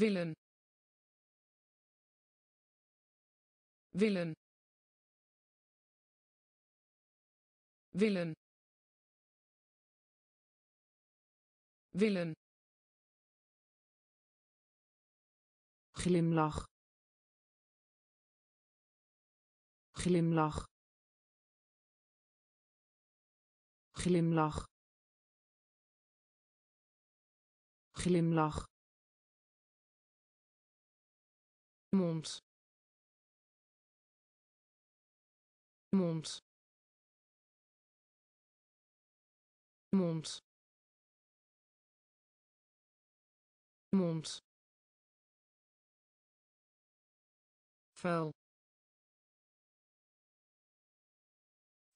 willen. Willen. Willen. Willen. Glimlach. Glimlach. Glimlach. Glimlach mond. Mond. Mond. Mond. Vuil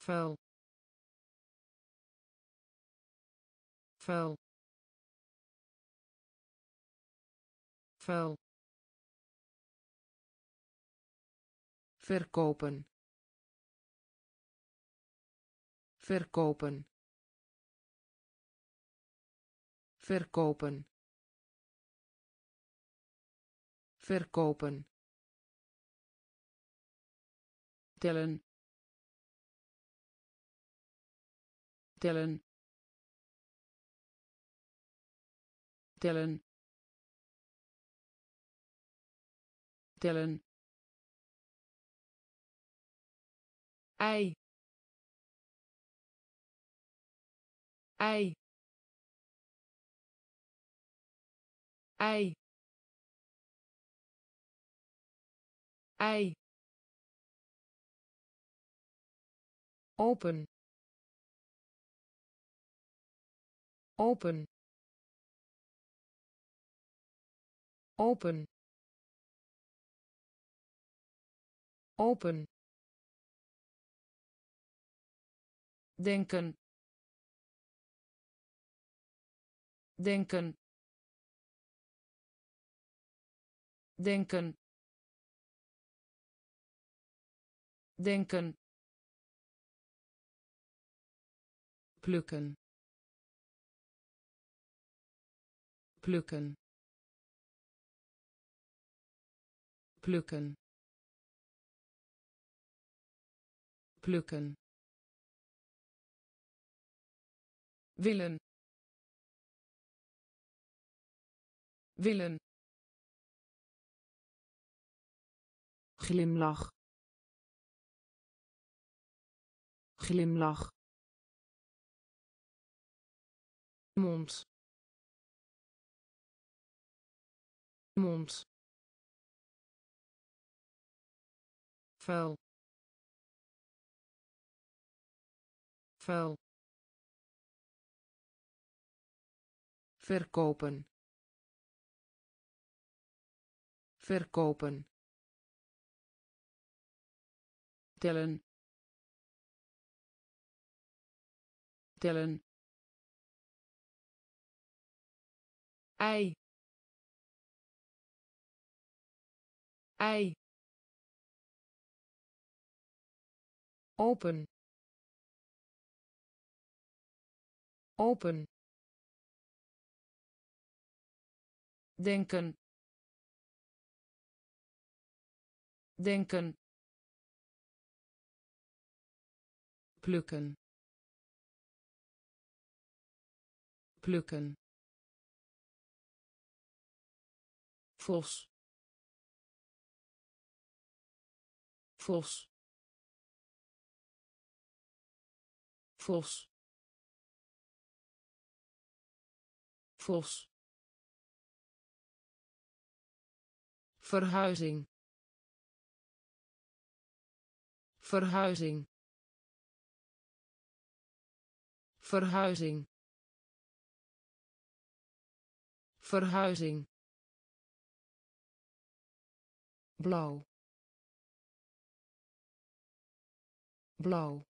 vuil vuil vuil verkopen. Verkopen. Verkopen. Verkopen. Tellen. Tellen. Tellen. Tellen ei. Ei. Ei. Ei. Open. Open. Open. Open denken. Denken. Denken. Denken. Plukken. Plukken. Plukken. Plukken willen. Willen. Glimlach. Glimlach. Mond. Mond. Vuil vuil verkopen. Verkopen. Tellen. Tellen. Ei. Ei. Open. Open denken. Denken. Plukken. Plukken. Vos. Vos. Vos. Vos verhuizing. Verhuizing. Verhuizing. Verhuizing. Blauw. Blauw.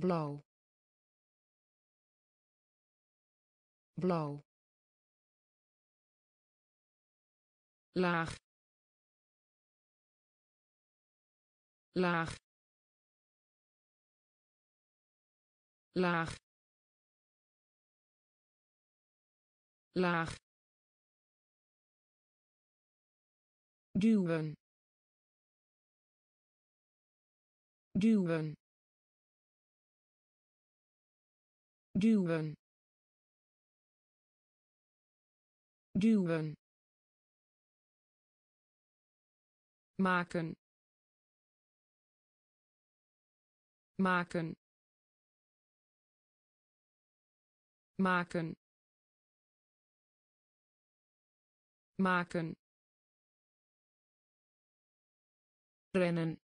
Blauw. Blauw laag laag laag laag. Duwen. Duwen. Duwen. Duwen maken. Maken. Maken. Maken. Rennen.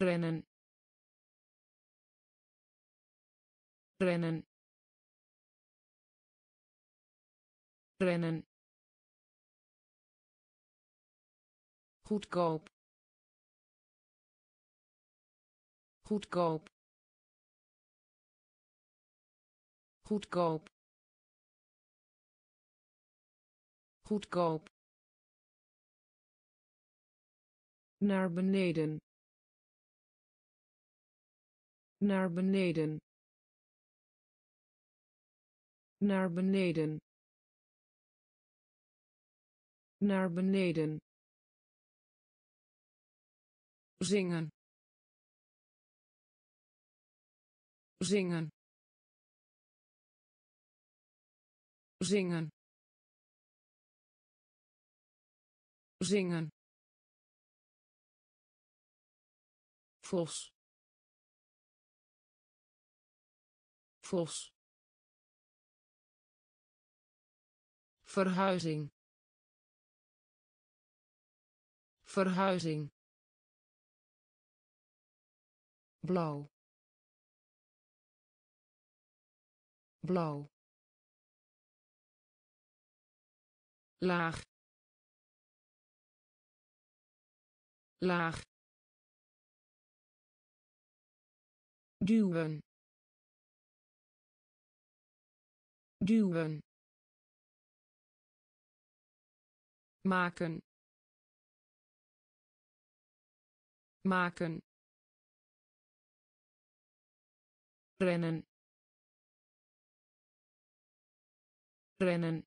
Rennen. Rennen. Rennen goedkoop. Goedkoop. Goedkoop. Goedkoop. Naar beneden. Naar beneden. Naar beneden. Naar beneden zingen. Zingen. Zingen. Zingen. Vos. Vos. Verhuizing. Verhuizing blauw. Blauw. Laag. Laag. Duwen. Duwen. Maken. Maken rennen. Rennen.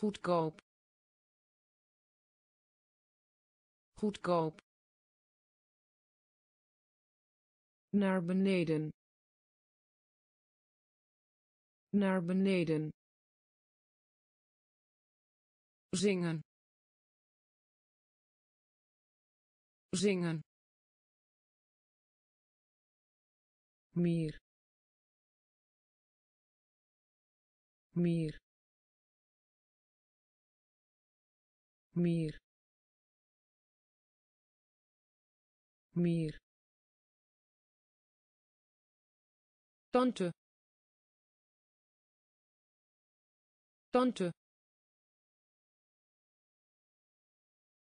Goedkoop. Goedkoop. Naar beneden. Naar beneden. Zingen. Zingen meer. Meer. Meer. Meer. Tante. Tante.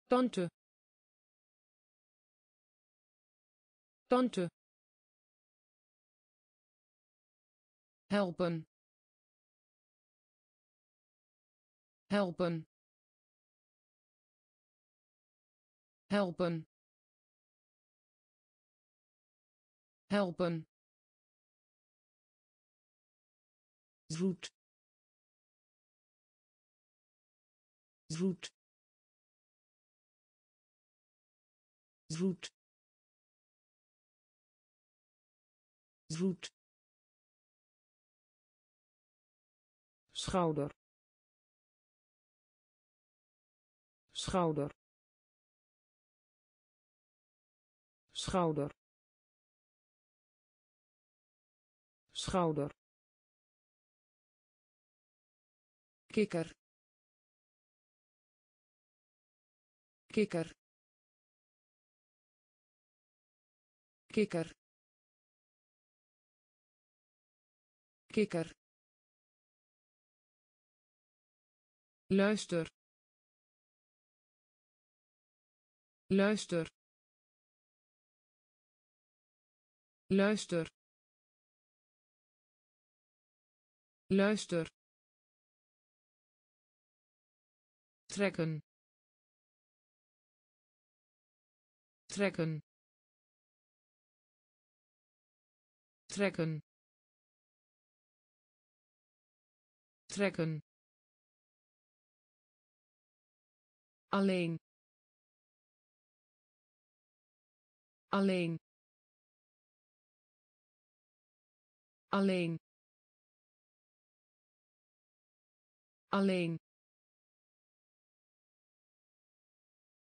Tante. Tante helpen. Helpen. Helpen. Helpen. Zoet. Zoet. Zoet. Zoet schouder. Schouder. Schouder. Schouder. Kikker. Kikker. Kikker. Kikker luister. Luister. Luister. Luister. Trekken. Trekken. Trekken. Trekken alleen. Alleen. Alleen. Alleen.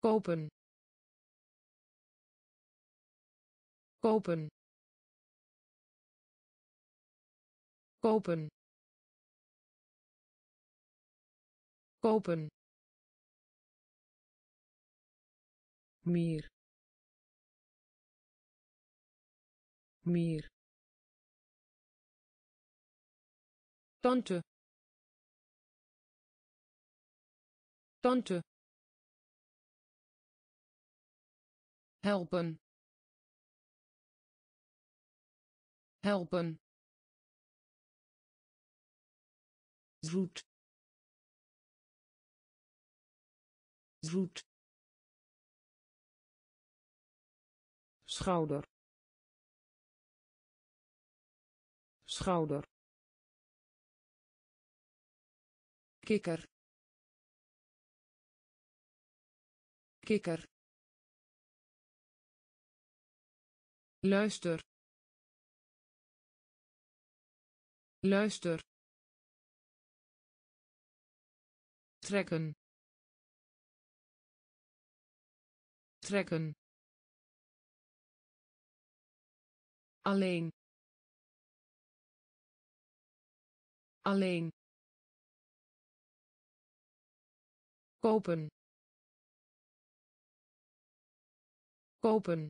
Kopen. Kopen. Kopen. Kopen meer. Meer. Tante. Tante. Helpen. Helpen. Zoet. Zoet schouder. Schouder. Kikker. Kikker. Luister. Luister. Trekken. Trekken alleen. Alleen. Kopen. Kopen.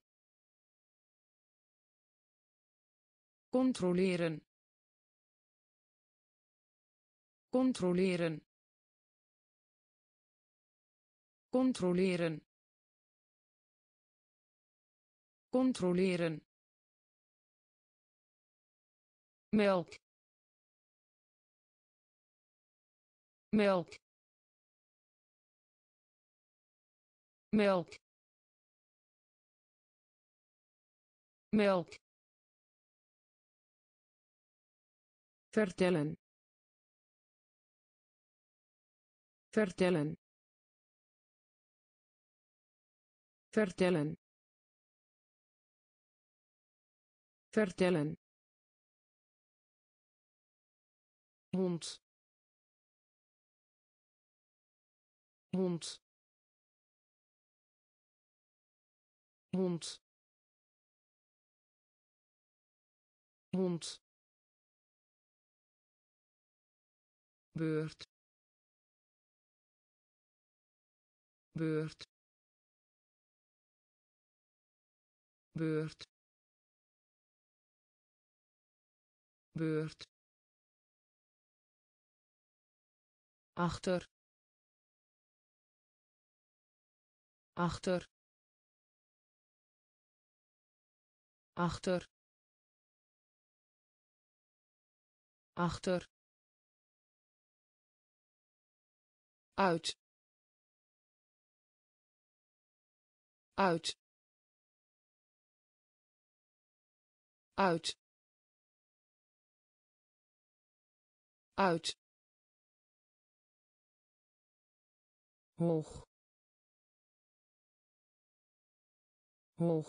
Controleren. Controleren. Controleren. Controleren melk melk melk melk vertellen. Vertellen. Vertellen. Vertellen hond. Hond. Hond. Hond. Beurt. Beurt. Beurt. Beurt achter. Achter. Achter. Achter. Uit. Uit. Uit. Uit hoog. Hoog.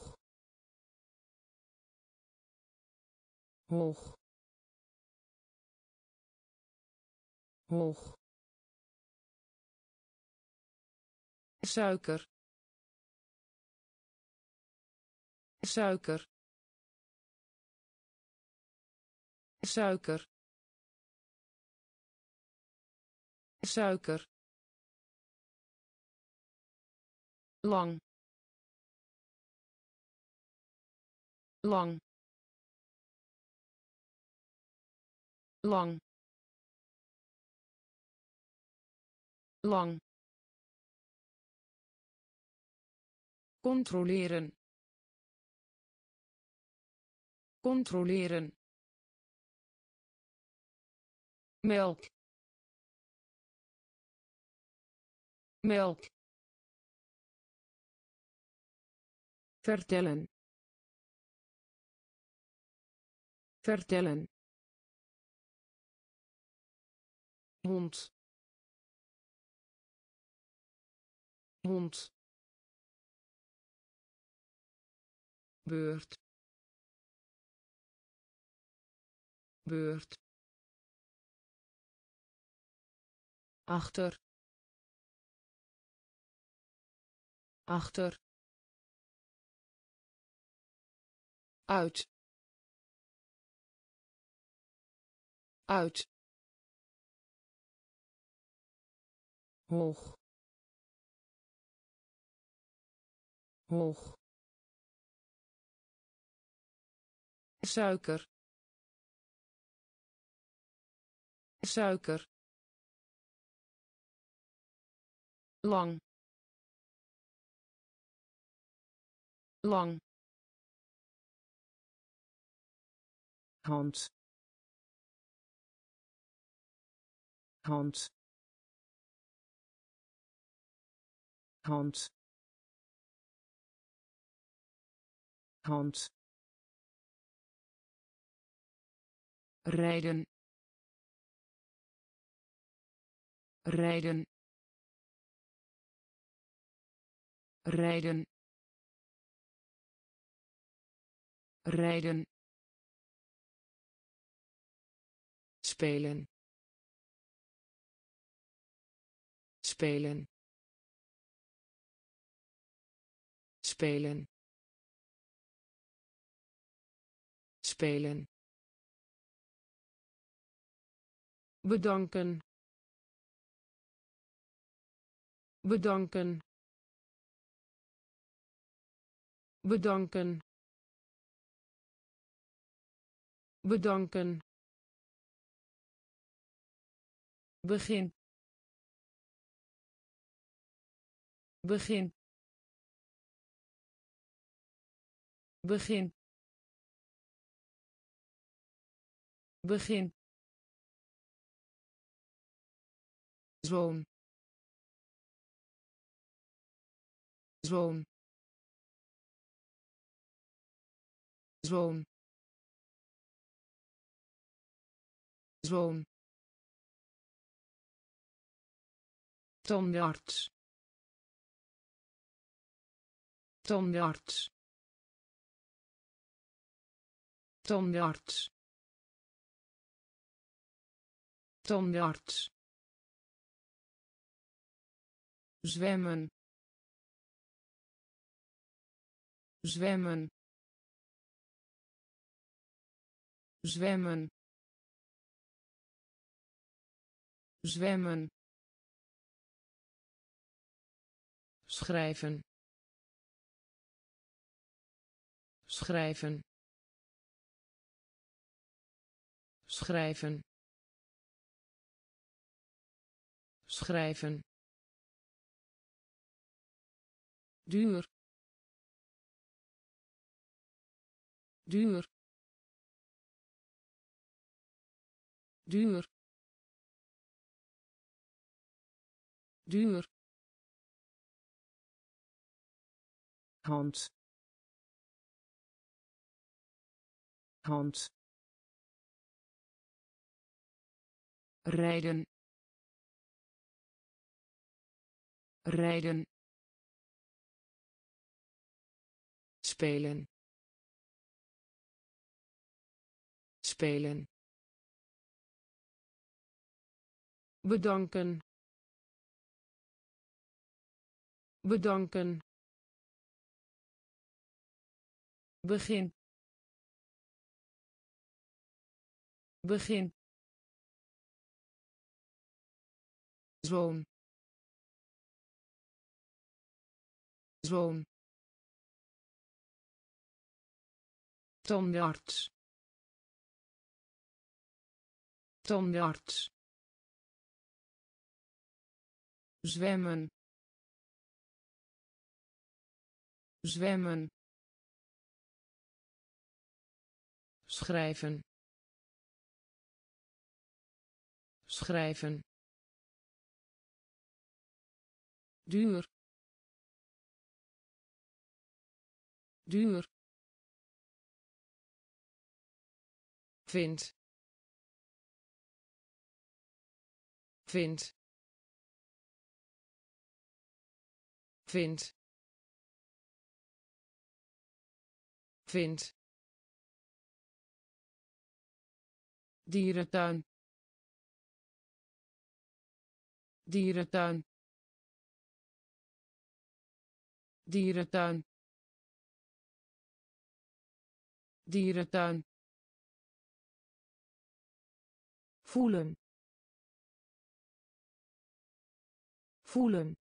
Hoog. Hoog. Suiker. Suiker. Suiker. Suiker lang. Lang. Lang. Lang. Controleren. Controleren. Melk. Melk vertellen. Vertellen. Hond. Hond. Beurt. Beurt. Achter. Achter uit. Uit. Hoog. Hoog. Suiker. Suiker. Lang. Lang hand. Hand. Hand. Hand. Rijden. Rijden. Rijden. Rijden spelen. Spelen. Spelen. Spelen. Bedanken. Bedanken. Bedanken. Bedanken begin. Begin. Begin. Begin. Zoon zoon zoon zoon tandarts. Tandarts. Tandarts. Tandarts. Zwemmen. Zwemmen. Zwemmen. Zwemmen schrijven. Schrijven. Schrijven. Schrijven. Duur. Duur. Duur. Duur hand. Hand. Rijden. Rijden. Spelen. Spelen. Bedanken. Bedanken begin. Begin. Zoon zoon tandarts. Tandarts. Zwemmen. Zwemmen schrijven. Schrijven. Duur. Duur. Vind. Vind. Vind. Vind dierentuin. Dierentuin. Dierentuin. Dierentuin. Voelen. Voelen.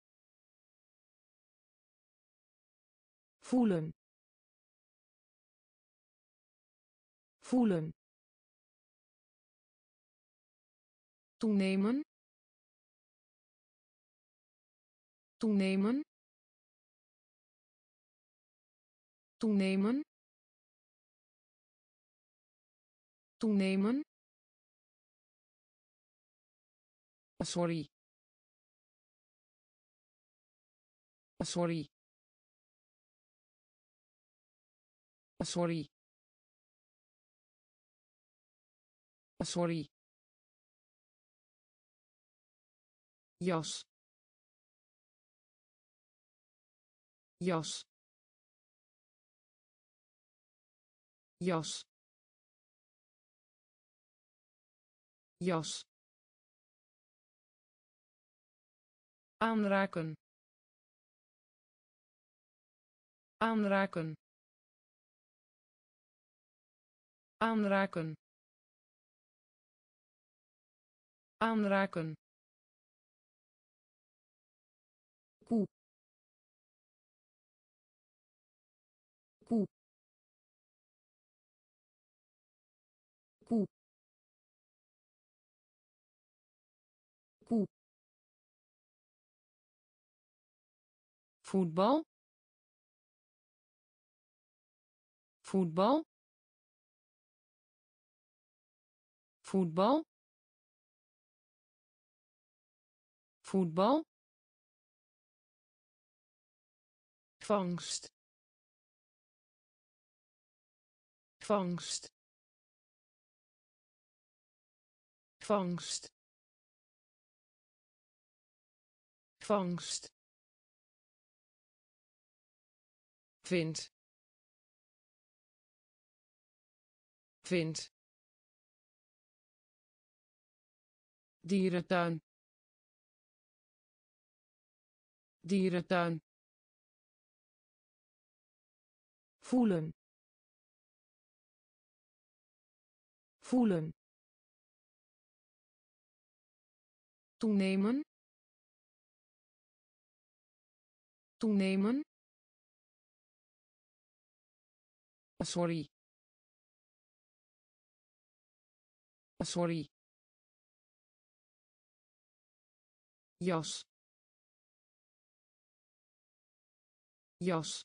Voelen. Voelen toenemen. Toenemen. Toenemen. Toenemen. Sorry. Sorry. Sorry. Sorry jas. Jas. Jas. Jas. Aanraken. Aanraken. Aanraken. Aanraken voetbal. Voetbal. Voetbal. Voetbal. Vangst. Vangst. Vangst. Vangst vind. Vind. Dierentuin. Dierentuin. Voelen. Voelen. Toenemen. Toenemen sorry. Sorry. Jas jas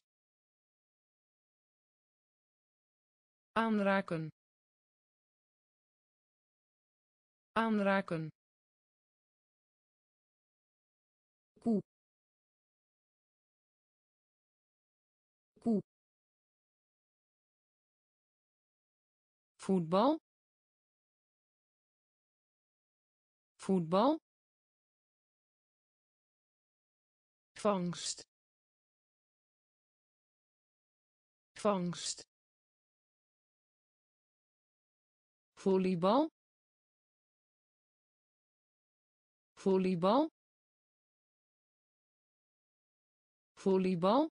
aanraken. Aanraken voetbal. Voetbal. Vangst. Vangst. Volleybal. Volleybal. Volleybal.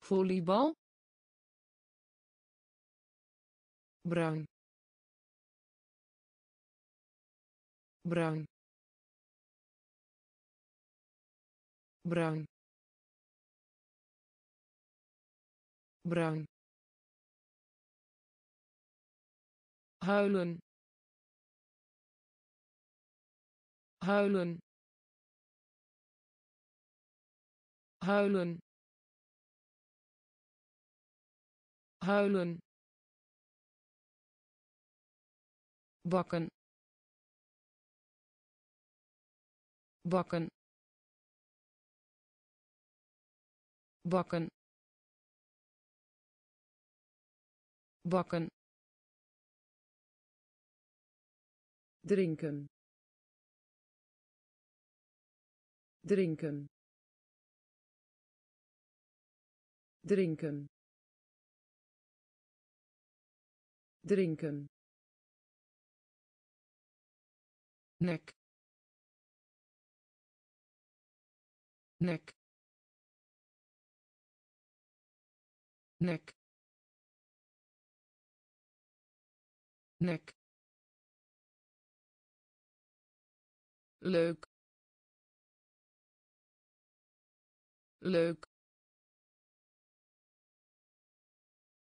Volleybal bruin. Bruin. Bruin. Bruin. Huilen. Huilen. Huilen. Huilen bakken. Bakken. Bakken. Bakken. Drinken. Drinken. Drinken. Drinken nek. Nek. Nek. Nek. Leuk. Leuk.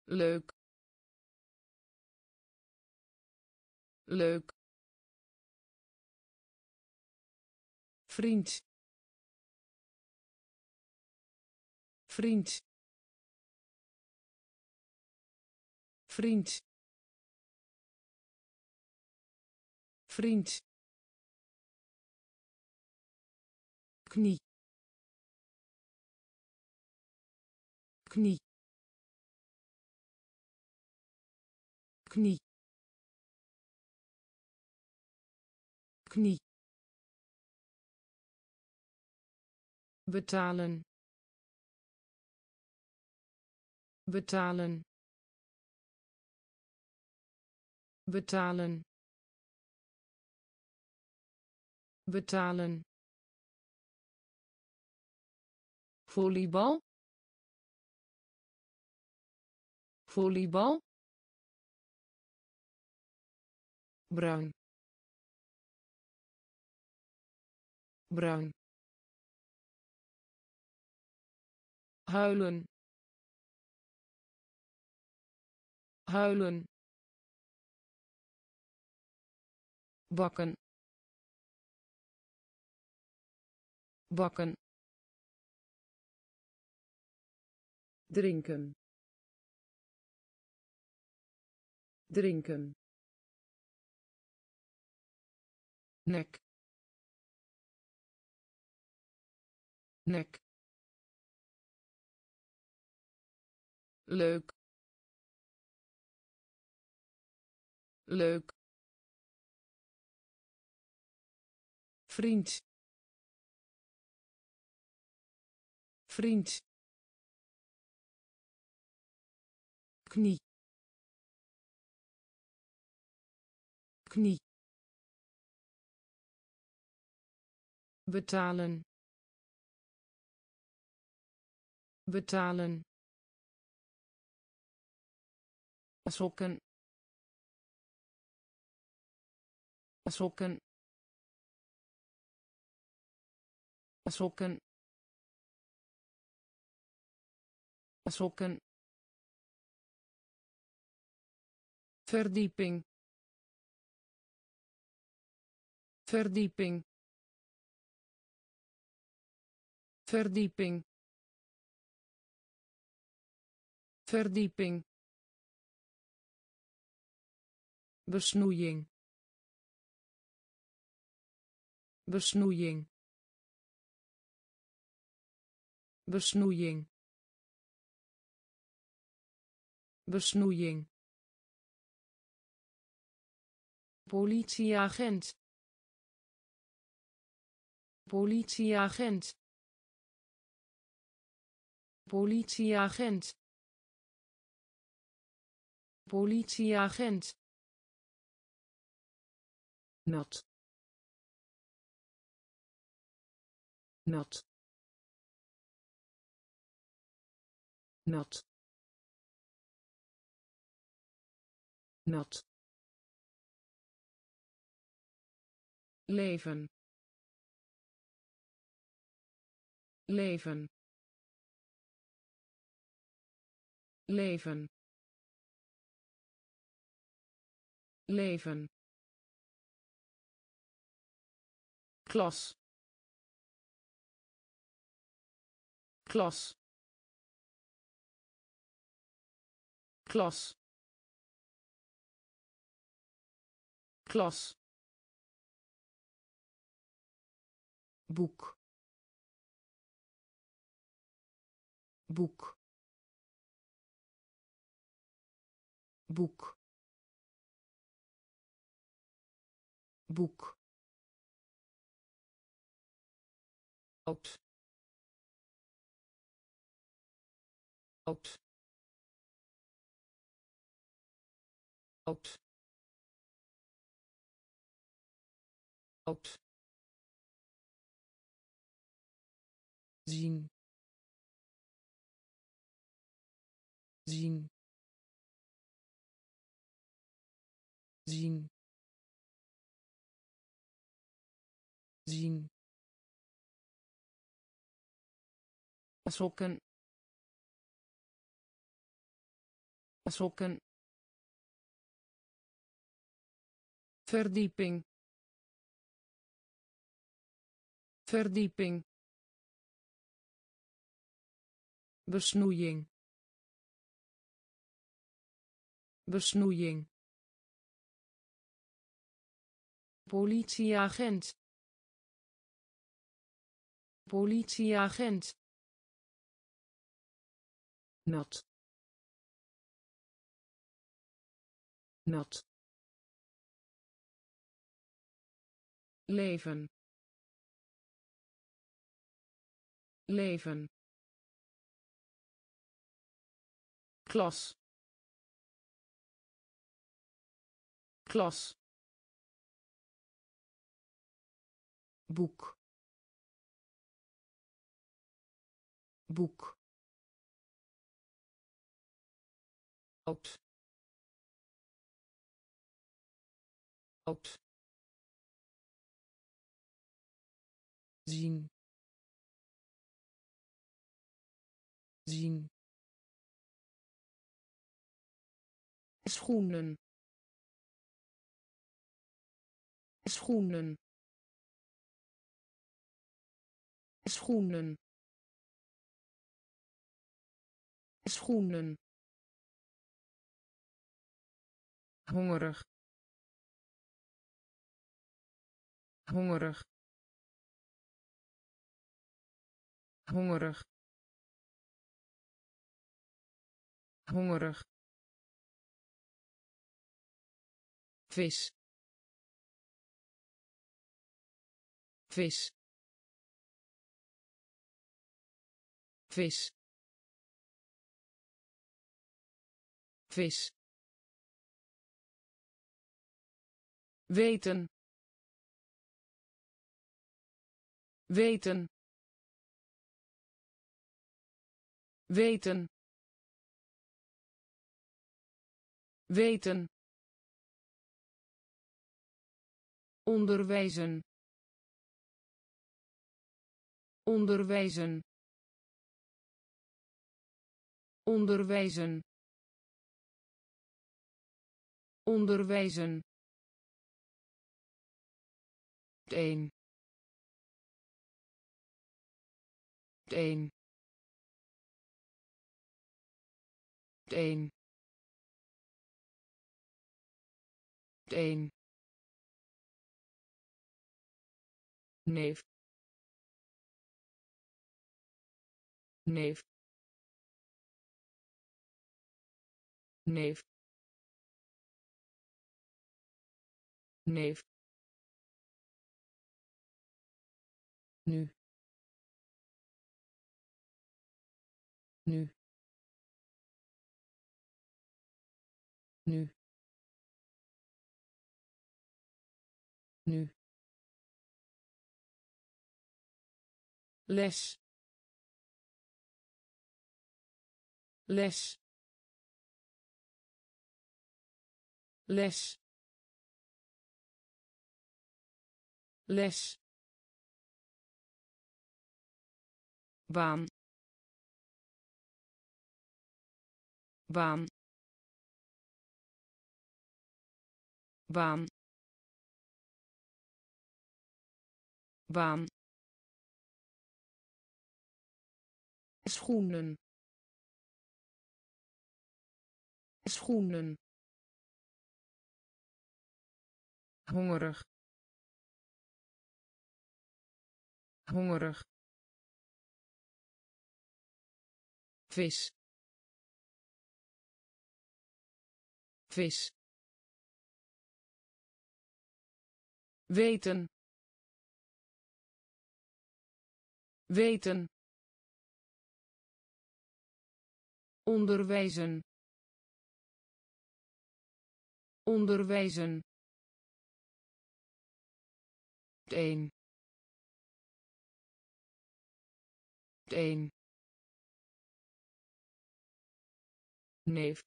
Leuk. Leuk vriend. Vriend. Vriend. Vriend. Knie. Knie. Knie. Knie betalen. Betalen. Betalen. Betalen. Volleybal. Volleybal. Bruin. Bruin huilen. Huilen. Bakken bakken drinken. Drinken. Nek. Nek leuk. Leuk. Vriend. Vriend. Knie. Knie. Betalen. Betalen sokken sokken sokken sokken verdieping verdieping verdieping. Verdieping besnoeiing besnoeiing besnoeiing besnoeiing. Politieagent politieagent politieagent politieagent nat. Nat. Nat. Nat. Leven. Leven. Leven. Leven klas. Klas. Klas. Klas. Boek. Boek. Boek. Boek oud oud oud oud zien. Zien. Zien. Zien sokken sokken verdieping verdieping besnoeiing besnoeiing politieagent politieagent nat. Nat. Leven. Leven. Klas. Klas. Boek. Boek oud oud zien. Zien. Schoenen. Schoenen. Schoenen. Schoenen hongerig. Hongerig. Hongerig. Hongerig. Vis. Vis. Vis. Vis weten. Weten. Weten. Weten. Onderwijzen. Onderwijzen. Onderwijzen. Onderwijzen een een een een neef. Neef. Neef. Neef nu. Nu. Nu. Nu. Les. Les. Les. Les baan. Baan. Baan. Baan. Schoenen. Schoenen. Hongerig. Hongerig vis vis weten. Weten. Onderwijzen. Onderwijzen neef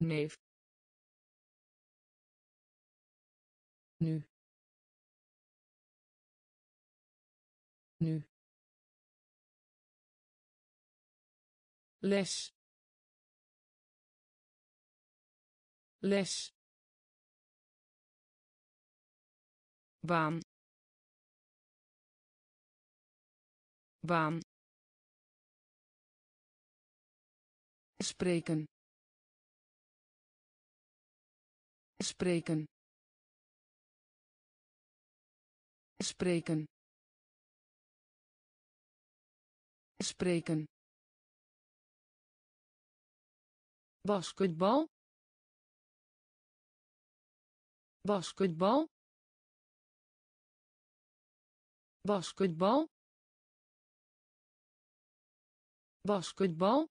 neef nu nu les les baan baan spreken. Spreken. Spreken. Spreken. Basketbal. Basketbal. Basketbal. Basketbal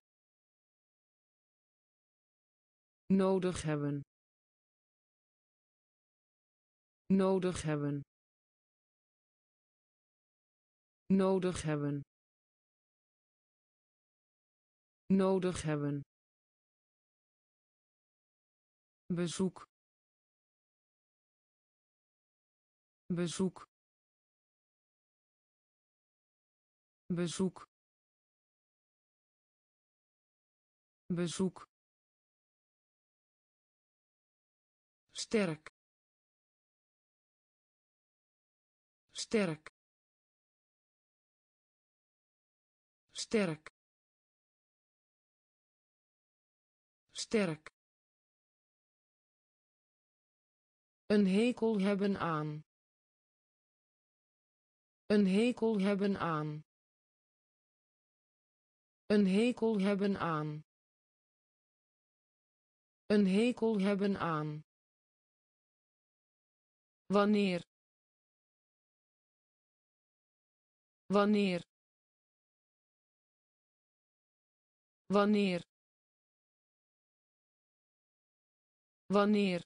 nodig hebben. Nodig hebben. Nodig hebben. Nodig hebben. Bezoek. Bezoek. Bezoek. Bezoek sterk. Sterk. Sterk. Sterk. Een hekel hebben aan. Een hekel hebben aan. Een hekel hebben aan. Een hekel hebben aan wanneer? Wanneer? Wanneer? Wanneer?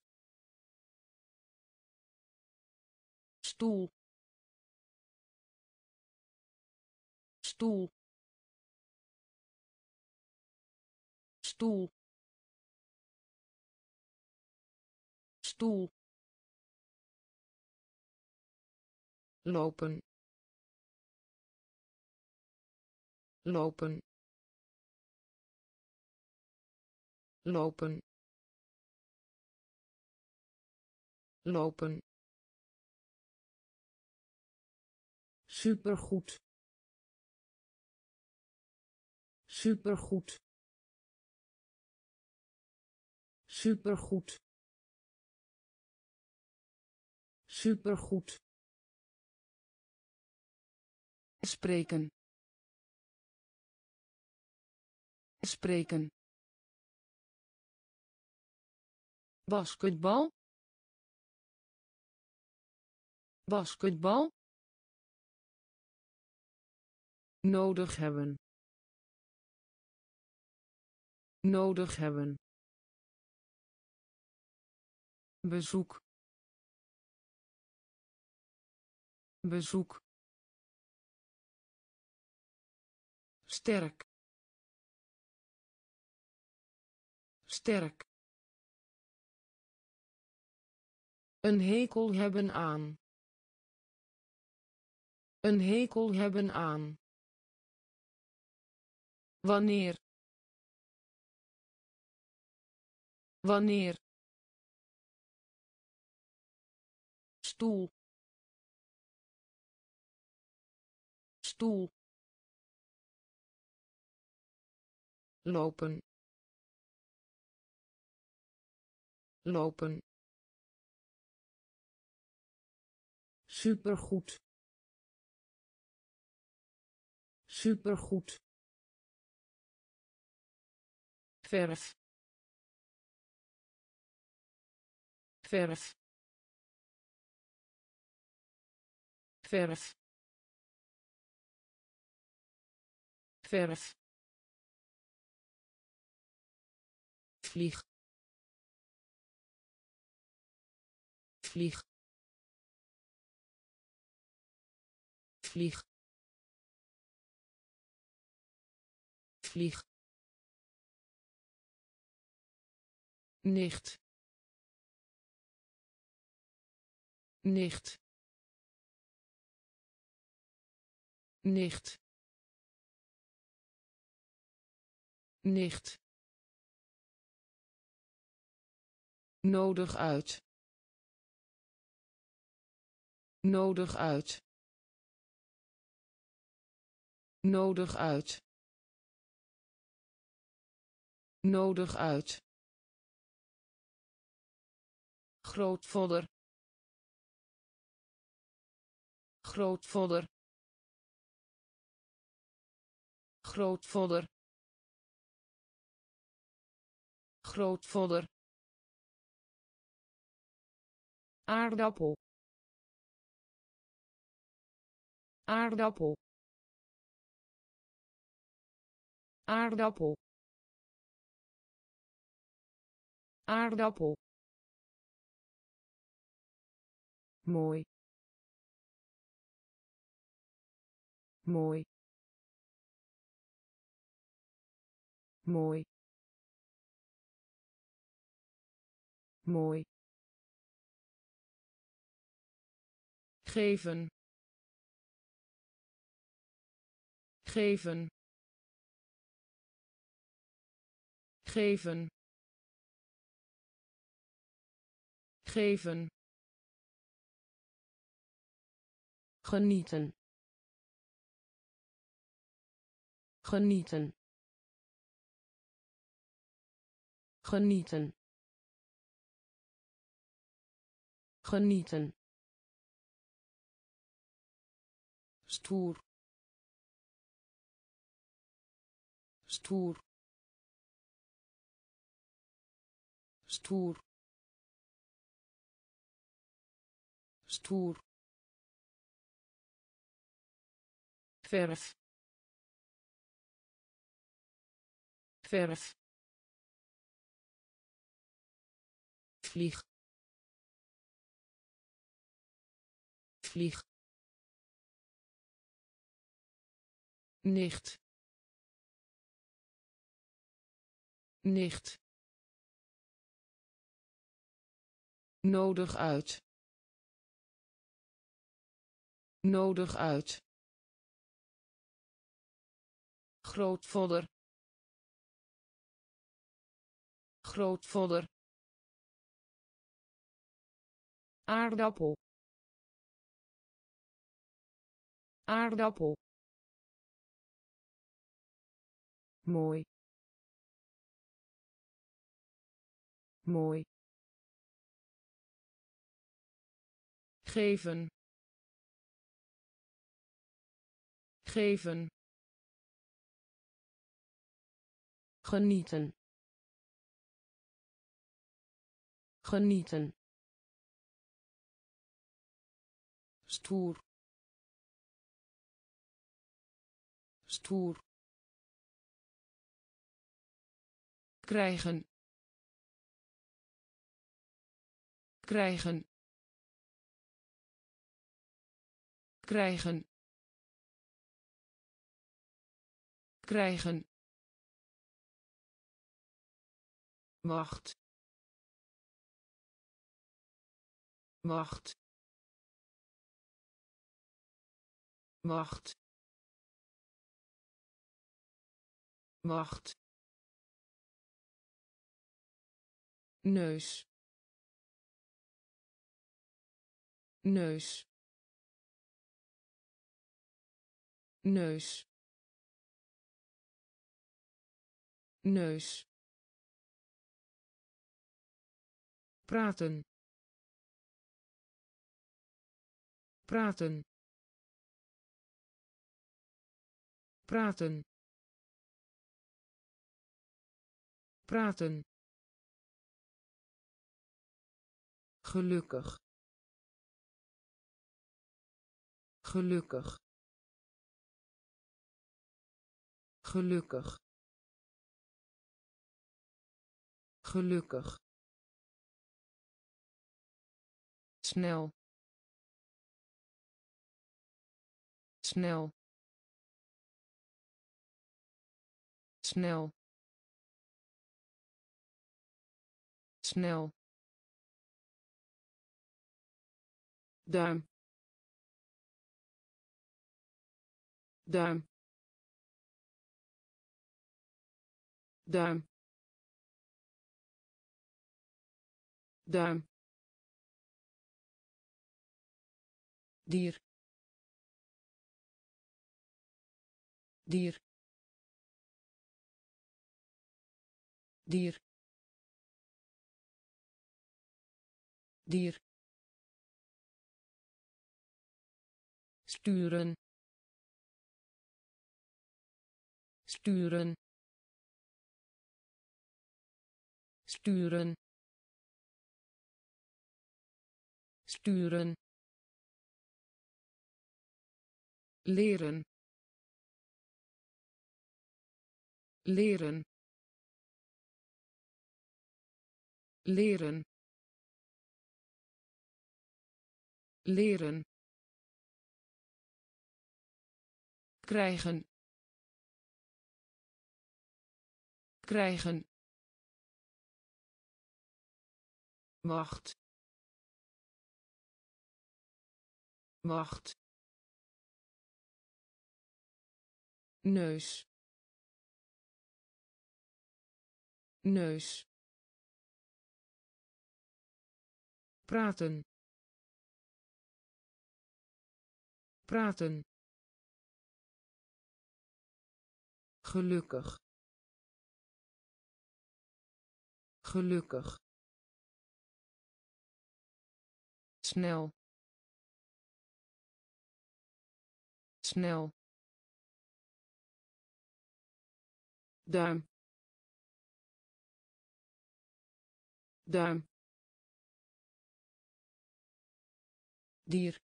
Stoel. Stoel. Stoel. Stoel lopen. Lopen. Lopen. Lopen. Supergoed. Supergoed. Supergoed. Supergoed spreken. Spreken. Basketbal. Basketbal. Nodig hebben. Nodig hebben. Bezoek. Bezoek sterk. Sterk. Een hekel hebben aan. Een hekel hebben aan. Wanneer? Wanneer? Stoel. Stoel lopen. Lopen. Supergoed. Supergoed. Verf. Verf. Verf. Verf vlieg. Vlieg. Vlieg. Vlieg. Nicht. Nicht. Nicht. Nicht nodig uit. Nodig uit. Nodig uit. Nodig uit. Grootvader. Grootvader. Grootvader. Grootvader aardappel. Aardappel. Aardappel. Aardappel. Mooi. Mooi. Mooi. Mooi geven. Geven. Geven. Geven. Genieten. Genieten. Genieten. Genieten stoer. Stoer. Stoer. Stoer. Verf. Verf. Vlieg. Vlieg nicht. Nicht. Nodig uit. Nodig uit. Grootvader. Grootvader. Aardappel. Aardappel mooi. Mooi. Geven. Geven. Genieten. Genieten. Stoer. Stoer krijgen. Krijgen. Krijgen. Krijgen. Wacht. Wacht. Wacht. Wacht neus. Neus. Neus. Neus. Praten. Praten. Praten. Praten gelukkig. Gelukkig. Gelukkig. Gelukkig. Snel. Snel. Snel. Snel duim duim duim duim dier. Dier. Dier. Dier sturen. Sturen. Sturen. Sturen. Leren. Leren. Leren. Leren krijgen. Krijgen. Wacht. Wacht. Neus. Neus. Praten. Praten gelukkig. Gelukkig. Snel. Snel. Duim. Duim. Dier.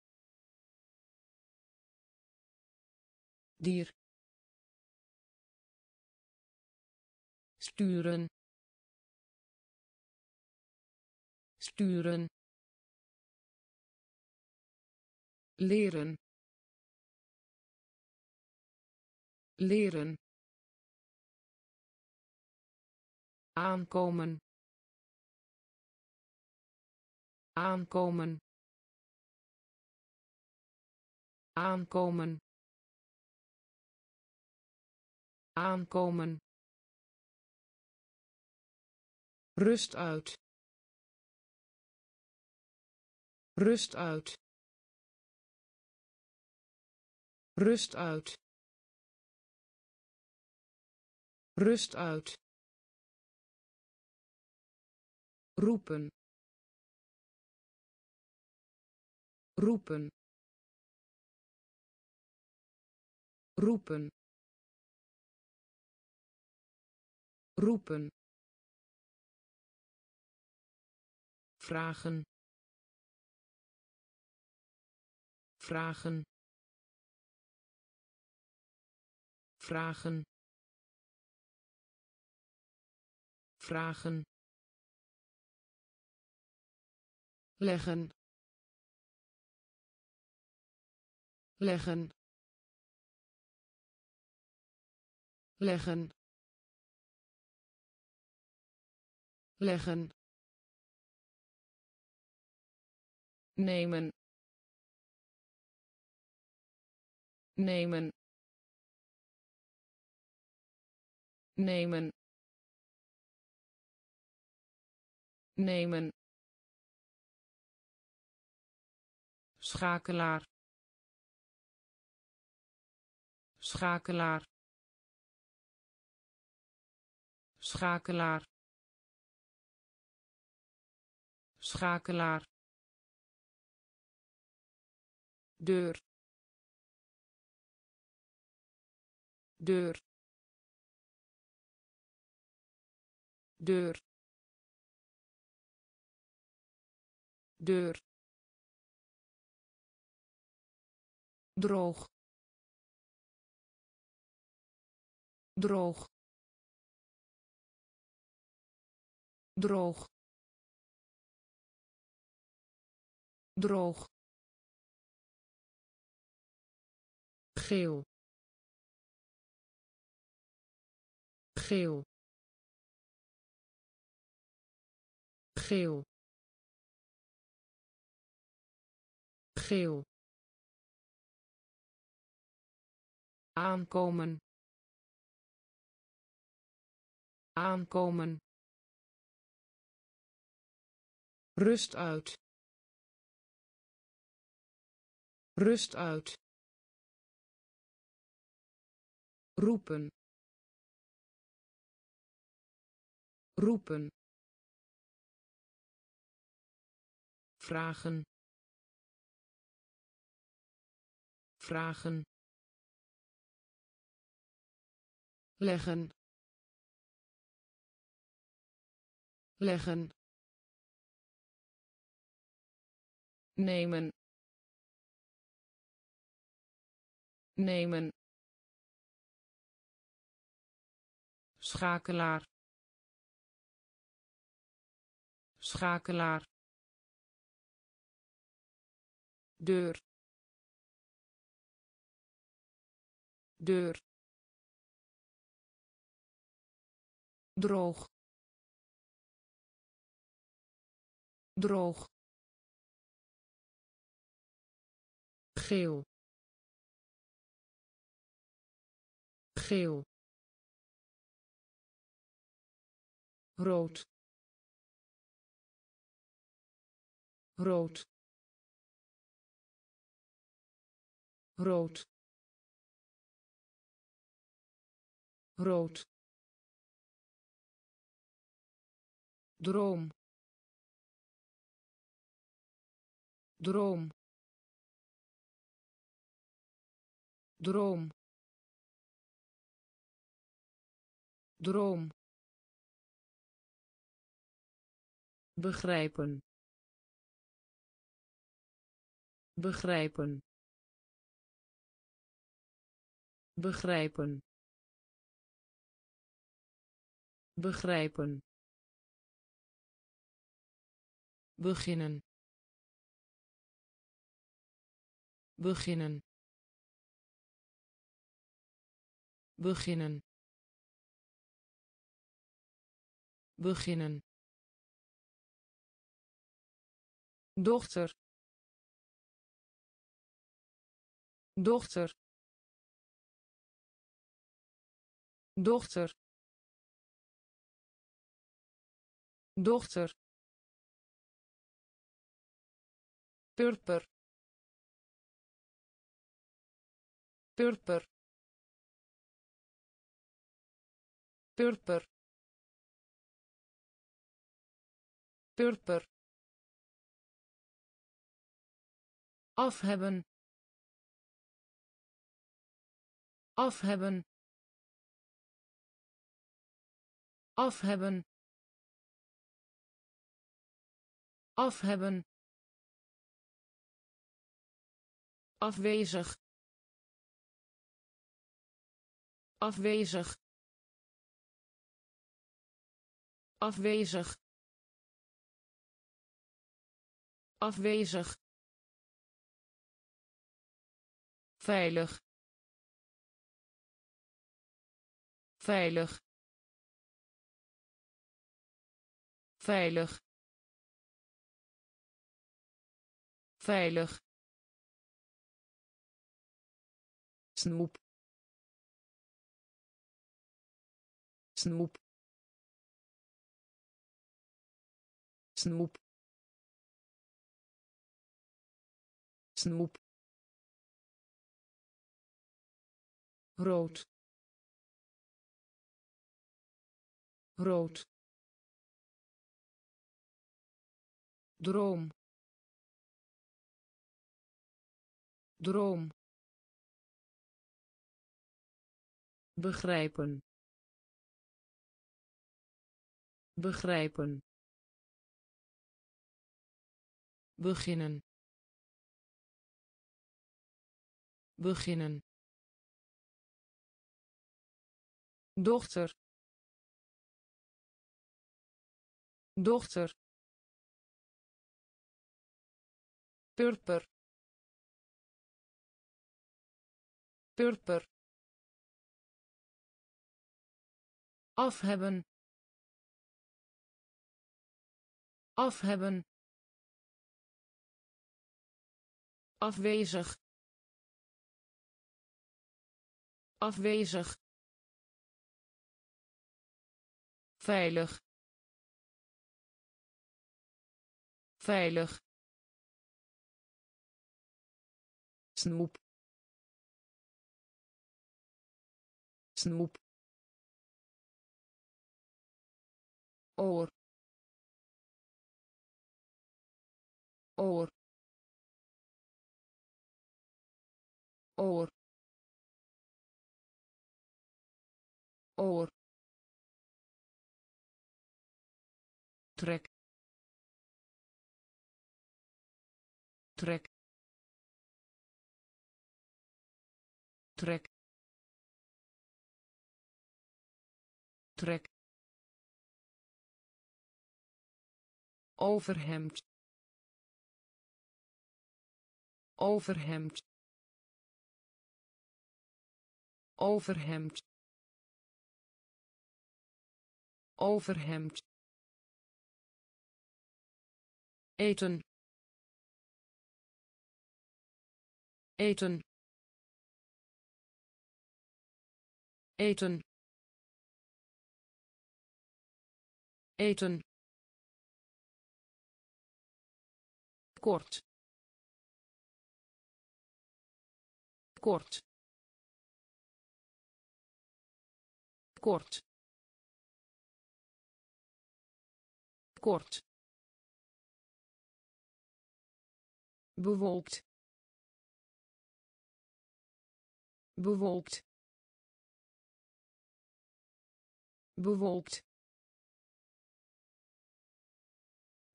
Dier sturen. Sturen. Leren. Leren. Aankomen. Aankomen. Aankomen. Aankomen rust uit. Rust uit. Rust uit. Rust uit. Roepen. Roepen. Roepen. Roepen vragen vragen vragen vragen. Leggen. Leggen. Leggen. Leggen nemen. Nemen. Nemen. Nemen. Schakelaar. Schakelaar. Schakelaar. Schakelaar deur deur deur deur. Droog droog. Droog droog geel. Geel. Geel. Geel. Aankomen. Aankomen. Rust uit. Rust uit roepen. Roepen. Vragen. Vragen. Leggen. Leggen. Nemen. Nemen schakelaar. Schakelaar. Deur. Deur. Droog. Droog. Geel. Geel rood. Rood. Rood. Rood. Droom. Droom. Droom. Droom begrijpen. Begrijpen. Begrijpen. Begrijpen. Beginnen. Beginnen. Beginnen. Beginnen dochter. Dochter. Dochter. Dochter. Purper. Purper. Purper. Purper af hebben. Af hebben. Af hebben. Af hebben. Afwezig. Afwezig. Afwezig. Afwezig veilig. Veilig. Veilig. Veilig. Snoep. Snoep. Snoep. Snoep rood. Rood. Droom. Droom. Begrijpen. Begrijpen. Beginnen. Beginnen dochter. Dochter. Purper. Purper. Af hebben af hebben afwezig. Afwezig veilig. Veilig. Snoep. Snoep. Oor. Oor. Oor. Oor trek. Trek. Trek. Trek. Overhemd. Overhemd. Overhemd. Overhemd eten. Eten. Eten. Eten. Kort. Kort. Kort. Kort bewolkt bewolkt bewolkt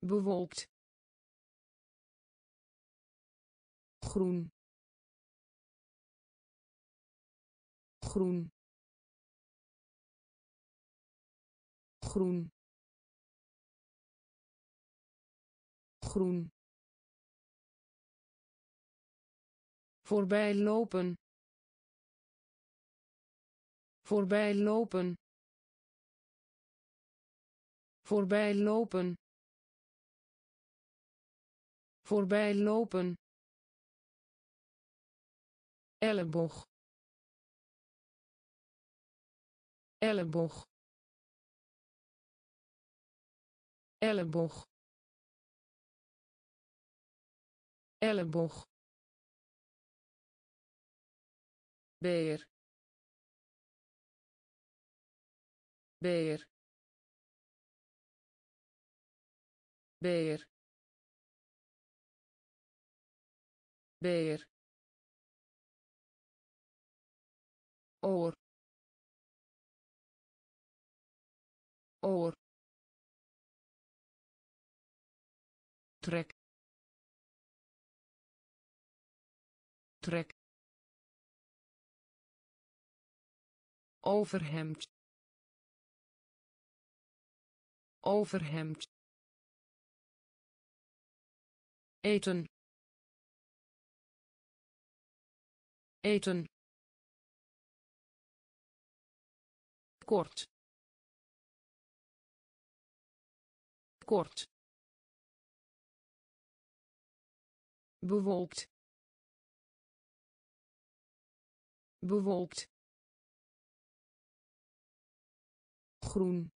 bewolkt groen. Groen. Groen. Groen voorbij lopen. Voorbij lopen. Voorbij lopen. Voorbij lopen. Elleboog. Elleboog. Elleboog. Elleboog beer. Beer. Beer. Beer. Oor. Oor. Trek. Trek overhemd overhemd eten. Eten. Kort. Kort. Bewolkt. Bewolkt groen.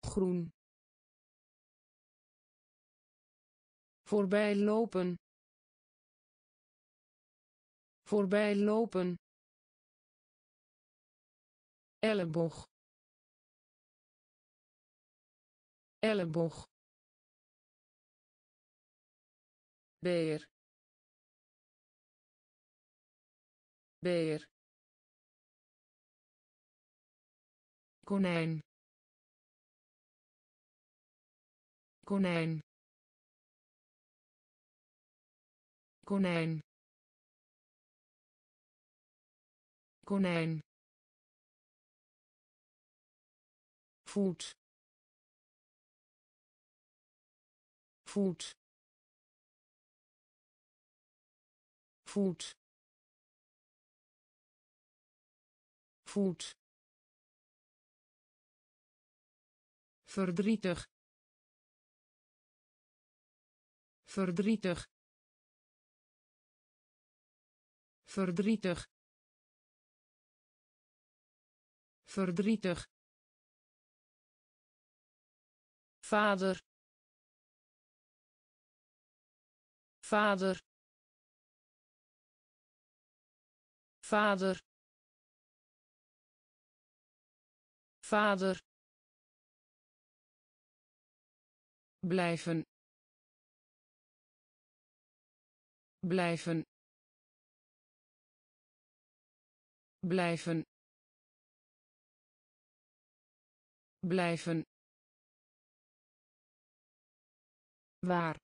Groen. Voorbij lopen. Voorbij lopen. Elleboog. Elleboog. Beer. Beer konijn. Konijn. Konijn. Konijn. Voet. Voet. Voet. Voet verdrietig. Verdrietig. Verdrietig. Verdrietig. Vader. Vader. Vader. Vader blijven blijven blijven blijven. Waar?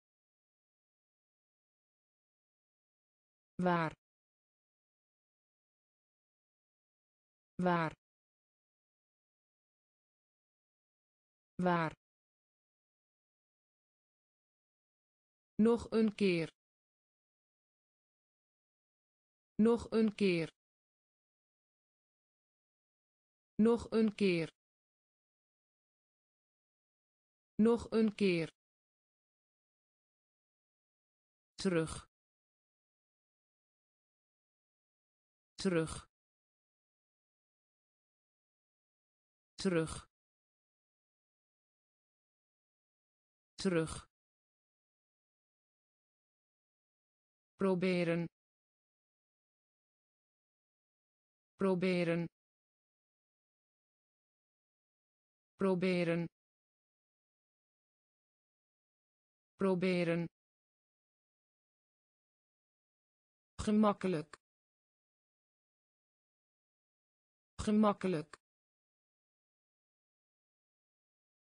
Waar? Waar? Waar nog een keer. Nog een keer. Nog een keer. Nog een keer. Terug. Terug. Terug. Terug proberen. Proberen. Proberen. Proberen. Gemakkelijk. Gemakkelijk.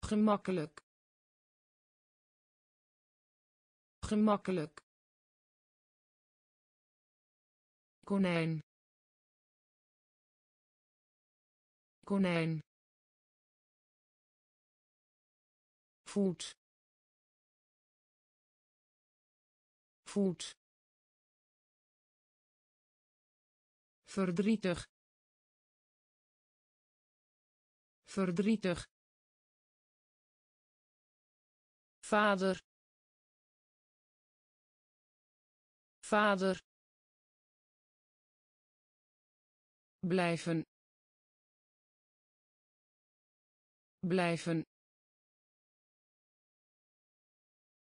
Gemakkelijk. Gemakkelijk konijn. Konijn. Voet. Voet. Verdrietig. Verdrietig. Vader. Vader blijven blijven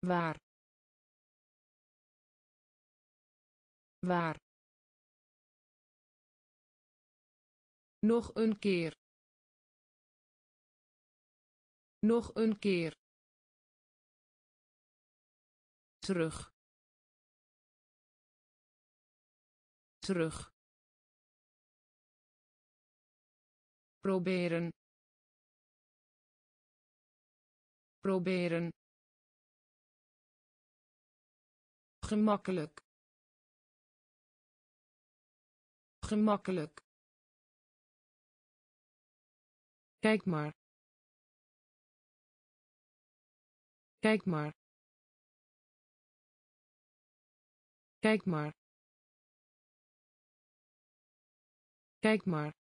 waar waar nog een keer nog een keer terug terug proberen. Proberen. Gemakkelijk. Gemakkelijk. Kijk maar. Kijk maar. Kijk maar. Kijk maar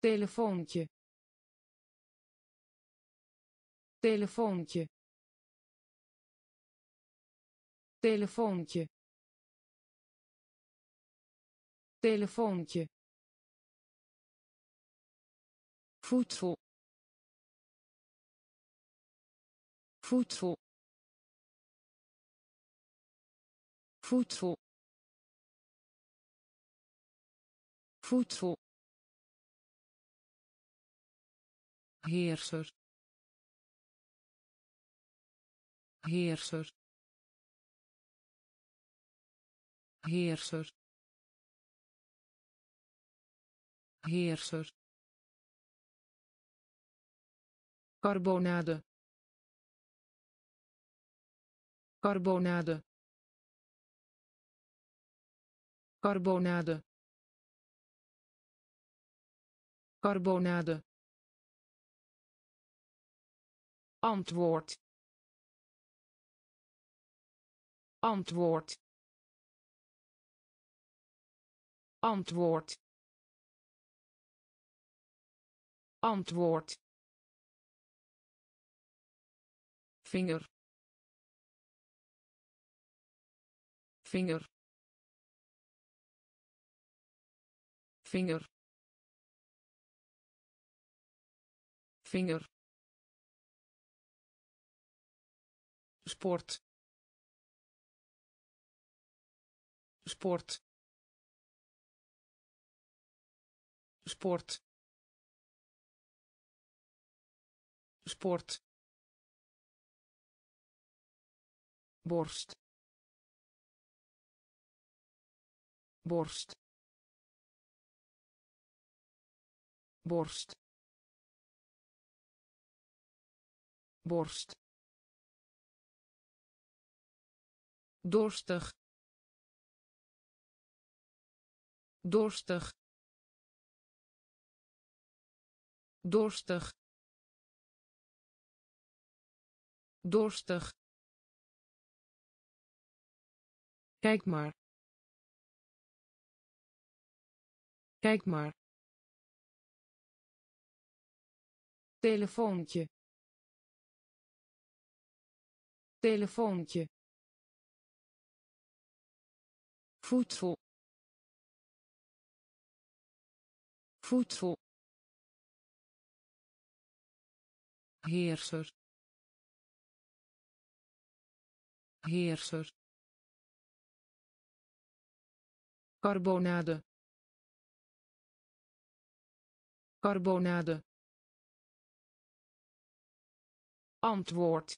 telefoontje. Telefoontje. Telefoontje. Telefoontje. Voedsel. Voedsel. Voedsel. Voedsel heerser. Heerser. Heerser. Heerser. Carbonade. Carbonade. Carbonade. Carbonade antwoord. Antwoord. Antwoord. Antwoord. Vinger. Vinger. Vinger. Vinger sport. Sport. Sport. Sport. Borst. Borst. Borst. Borst dorstig. Dorstig. Dorstig. Dorstig. Kijk maar. Kijk maar. Telefoontje. Telefoontje voedsel. Voedsel. Heerser. Heerser. Carbonade. Carbonade. Antwoord.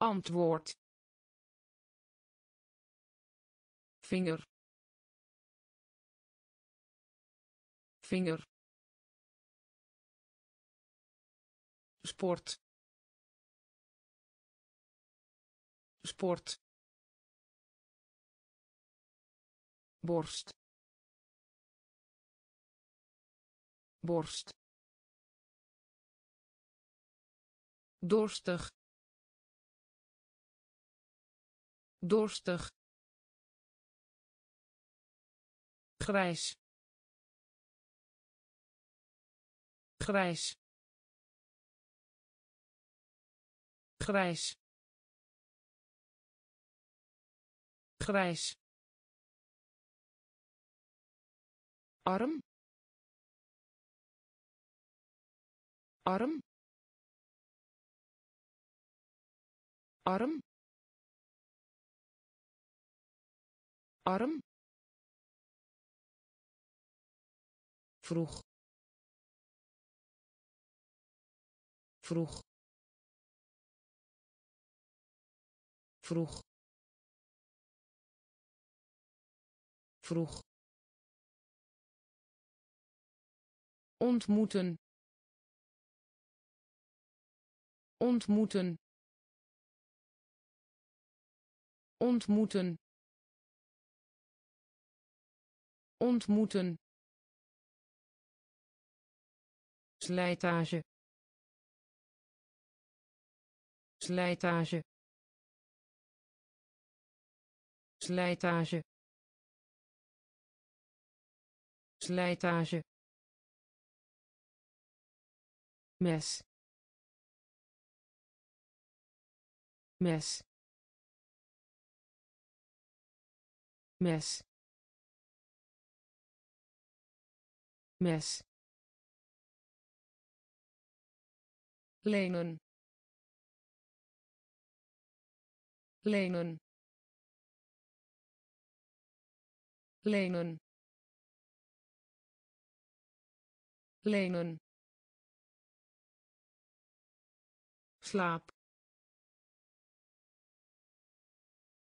Antwoord vinger. Vinger. Sport. Sport. Borst. Borst. Dorstig. Dorstig grijs. Grijs. Grijs. Grijs. Arm. Arm. Arm. Arm vroeg. Vroeg. Vroeg. Vroeg. Ontmoeten. Ontmoeten. Ontmoeten. Ontmoeten slijtage. Slijtage. Slijtage. Slijtage. Mes. Mes. Mes. Mes lenen. Lenen. Lenen. Lenen. Slaap.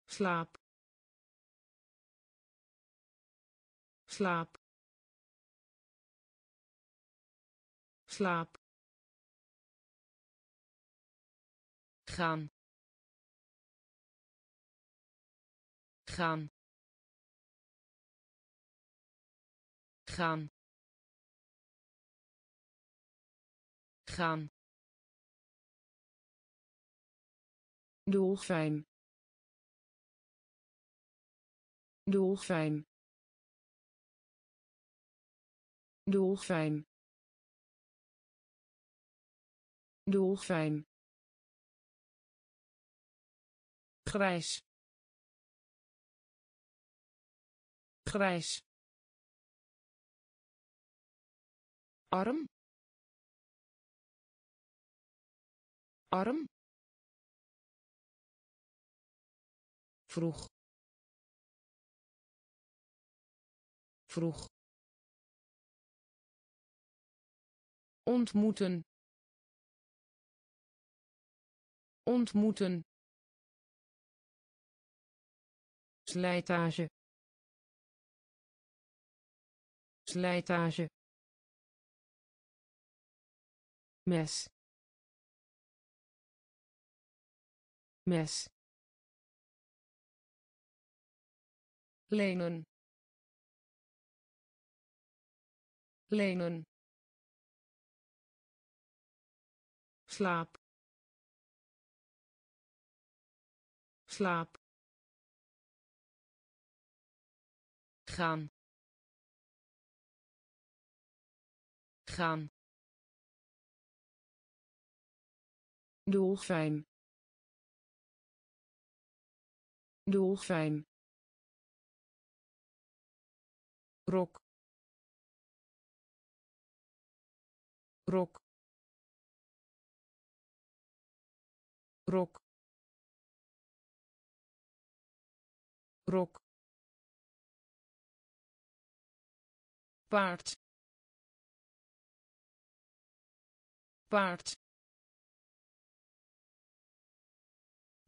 Slaap. Slaap. Slaap gaan. Gaan. Gaan. Gaan. Dolfijn dolfijn dolfijn dolfijn grijs. Grijs. Arm. Arm. Vroeg. Vroeg. Ontmoeten. Ontmoeten slijtage. Slijtage. Mes. Mes. Lenen. Lenen. Slaap. Slaap gaan. Gaan. Dolfijn dolfijn rok. Rok. Rok. Rok paard. Paard.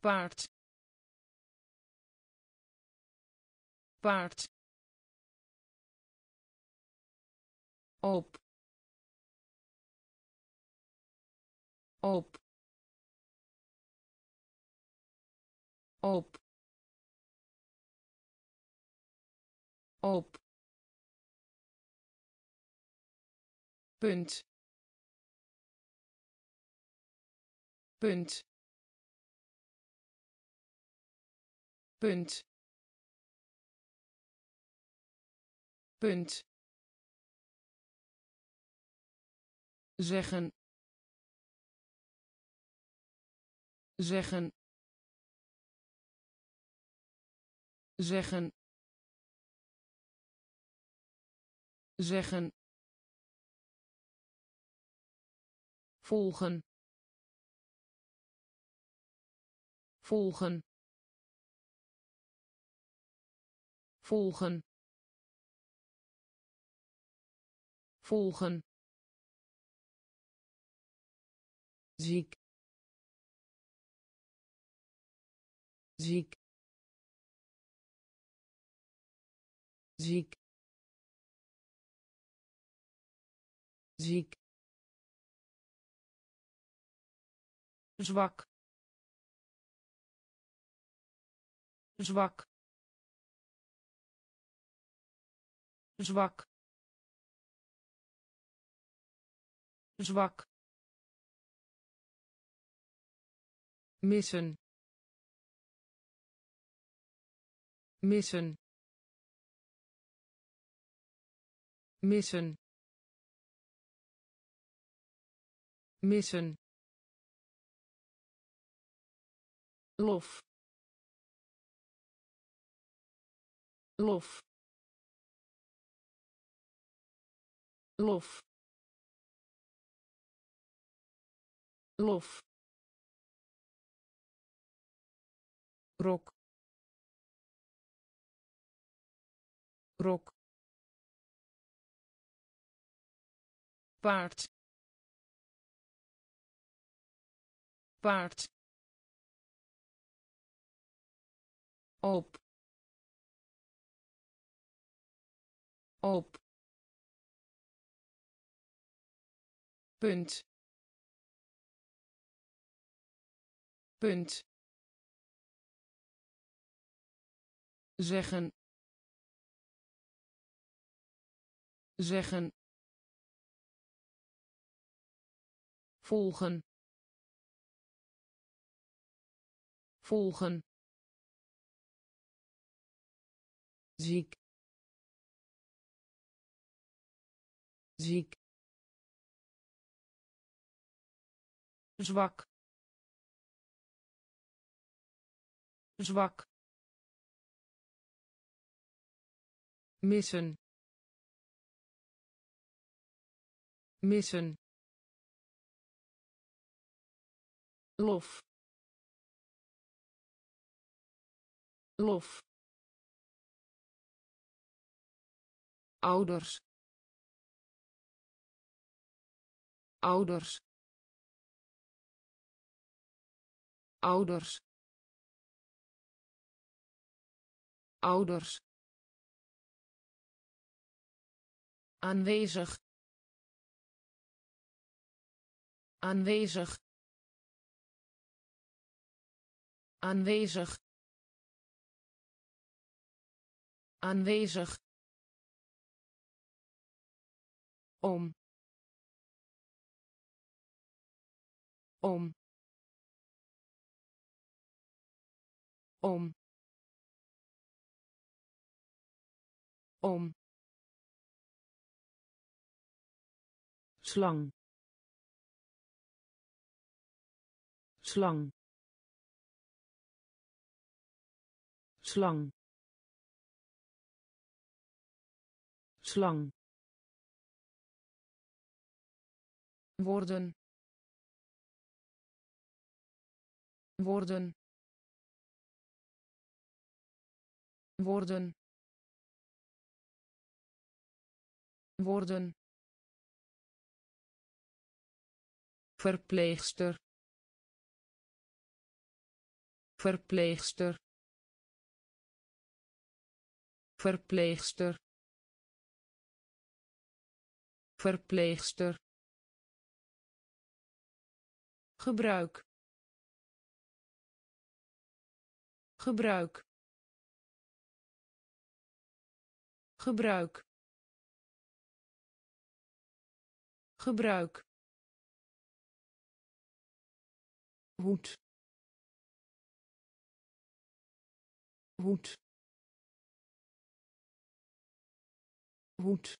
Paard. Paard. Op. Op. Op. Op punt. Punt. Punt. Punt. Zeggen. Zeggen. Zeggen. Zeggen volgen. Volgen. Volgen. Volgen. Ziek. Ziek. Ziek. Ziek zwak zwak zwak zwak. Missen. Missen. Missen. Missen lof lof lof lof. Rok rok. Paard paard op. Op. Punt. Punt. Zeggen. Zeggen. Volgen. Volgen ziek. Ziek. Zwak. Zwak. Missen. Missen. Lof. Lof ouders. Ouders. Ouders. Ouders. Aanwezig. Aanwezig. Aanwezig. Aanwezig om. Om. Om. Om. Slang. Slang. Slang. Slang worden worden worden worden verpleegster. Verpleegster. Verpleegster. Verpleegster gebruik. Gebruik. Gebruik. Gebruik. Hoed. Hoed. Hoed.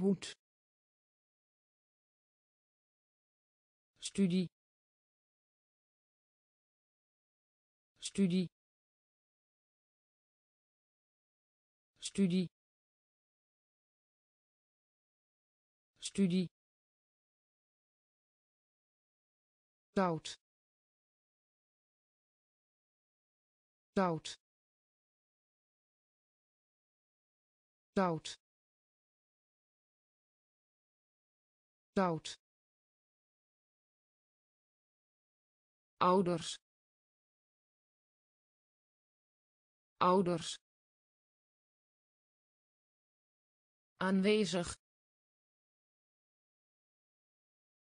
Hoed studie. Studie. Studie. Studie. Zout zout zout zout ouders. Ouders. Aanwezig.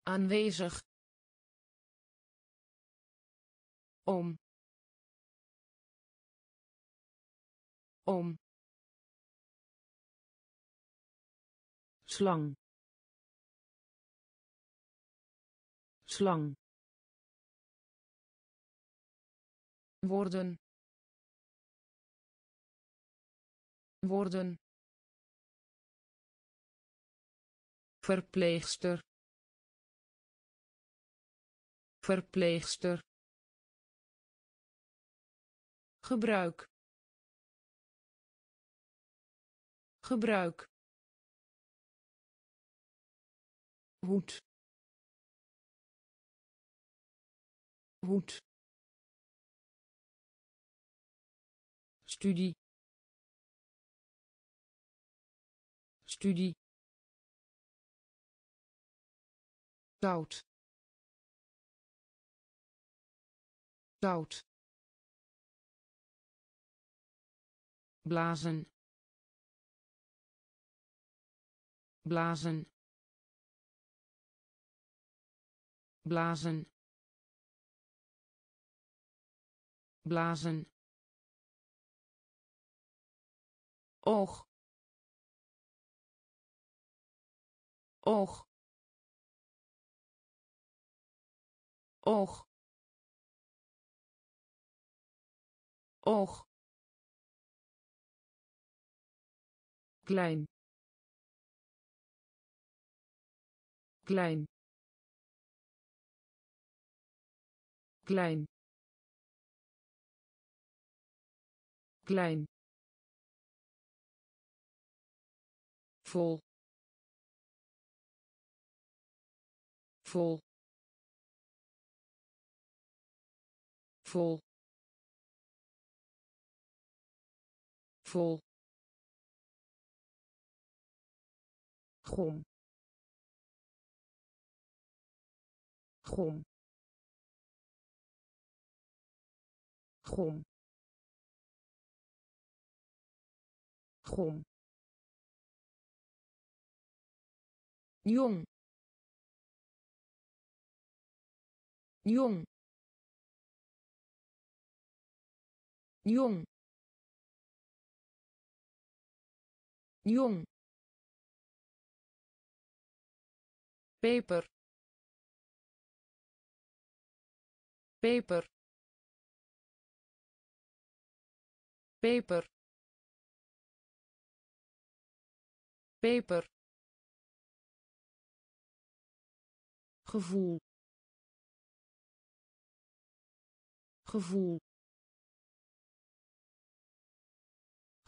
Aanwezig. Om. Om. Slang. Slang worden worden verpleegster. Verpleegster. Gebruik. Gebruik. Hoed. Hoed studie. Studie. Zout zout blazen. Blazen. Blazen. Blazen oog oog oog oog klein. Klein. Klein. Klein vol. Vol. Vol. Vol. Gom. Gom. Gom. Gom jong. Jong. Jong. Jong. Peper. Peper. Peper. Peper gevoel. Gevoel.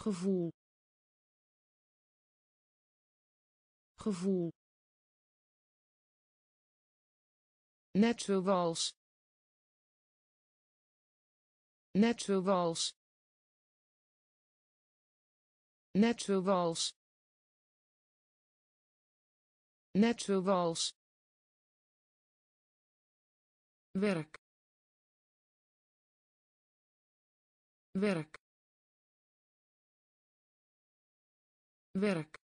Gevoel. Gevoel. Net zoals. Net zoals. Net zoals. Net zoals werk. Werk. Werk.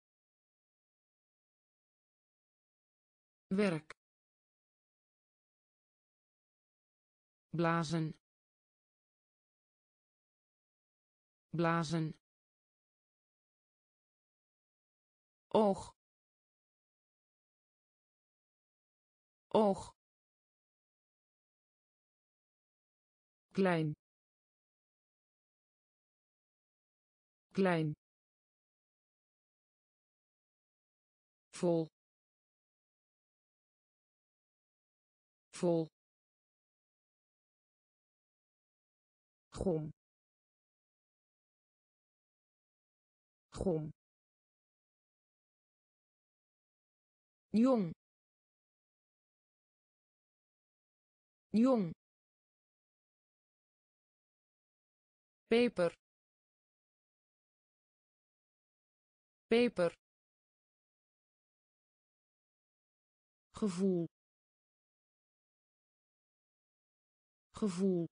Werk. Blazen. Blazen. Oog. Oog klein. Klein. Vol. Vol. Gom. Gom. Jong. Jong peper. Peper. Gevoel. Gevoel.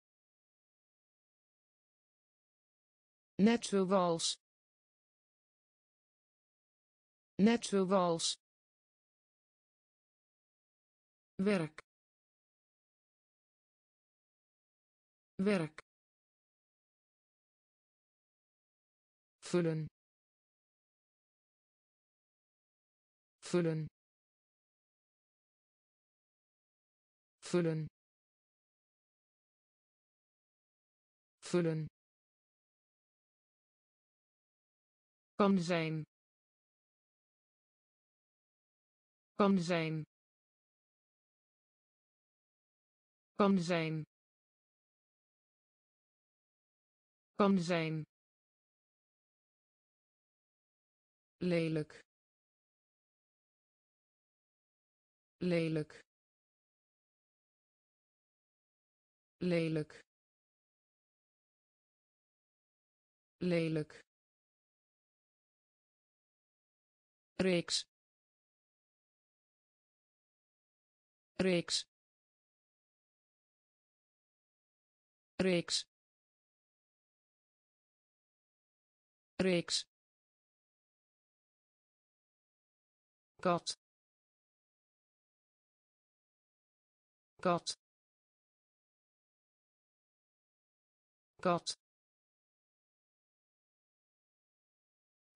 Net zoals. Net zoals. Werk. Werk vullen. Vullen. Vullen. Vullen. Kan zijn. Kan zijn. Kan zijn. Kan zijn lelijk lelijk lelijk lelijk. Reeks. Reeks. Reeks. Reeks kat. Kat. Kat.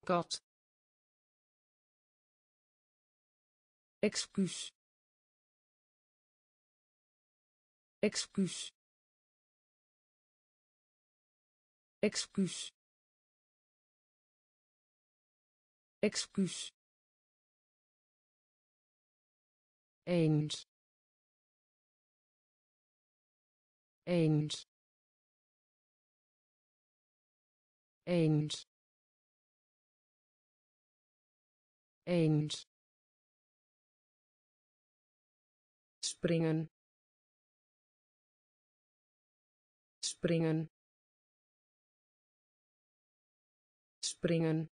Kat. Excuus. Excuus. Excuus. Excuus eens. Eens. Eens. Eens. Springen. Springen. Springen.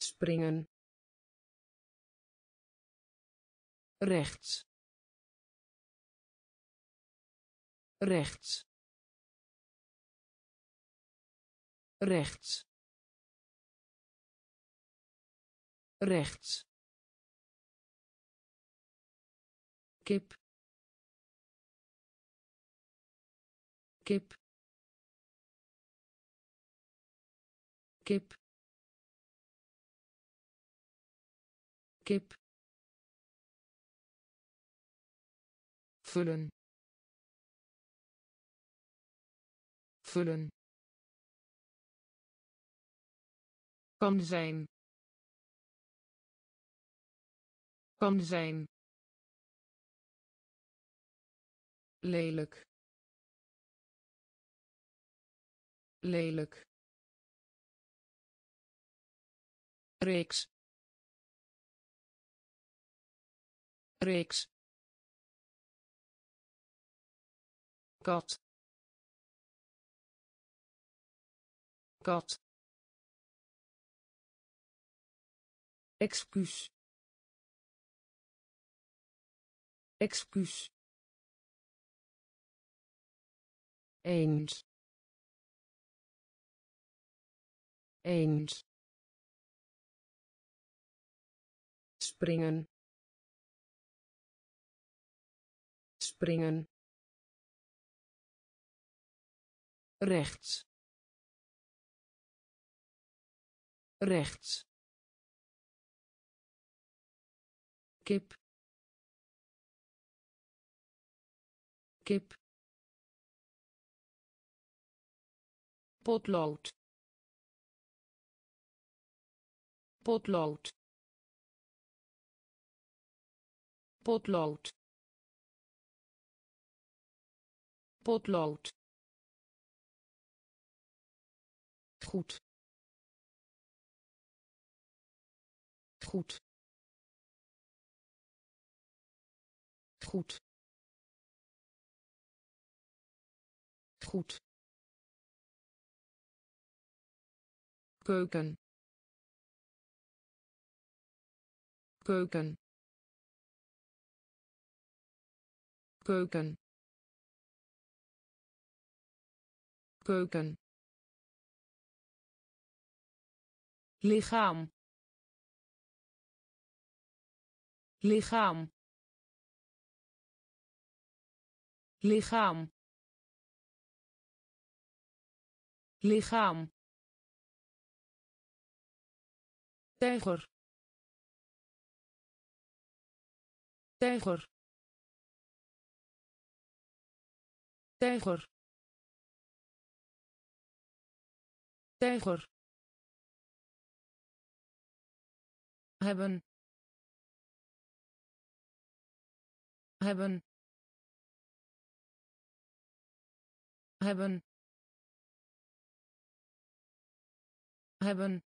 Springen rechts. Rechts. Rechts. Rechts. Kip. Kip. Kip. Kip vullen. Vullen. Kan zijn. Kan zijn. Lelijk. Lelijk. Reeks. Reeks kat. Kat. Excuus. Excuus. Eens. Eens. Springen. Springen rechts. Rechts. Kip. Kip. Potlood. Potlood. Potlood. Potlood goed. Goed. Goed. Goed. Keuken. Keuken. Keuken. Keuken lichaam. Lichaam. Lichaam. Lichaam. Tijger. Tijger. Tijger. Tijger hebben. Hebben. Hebben. Hebben.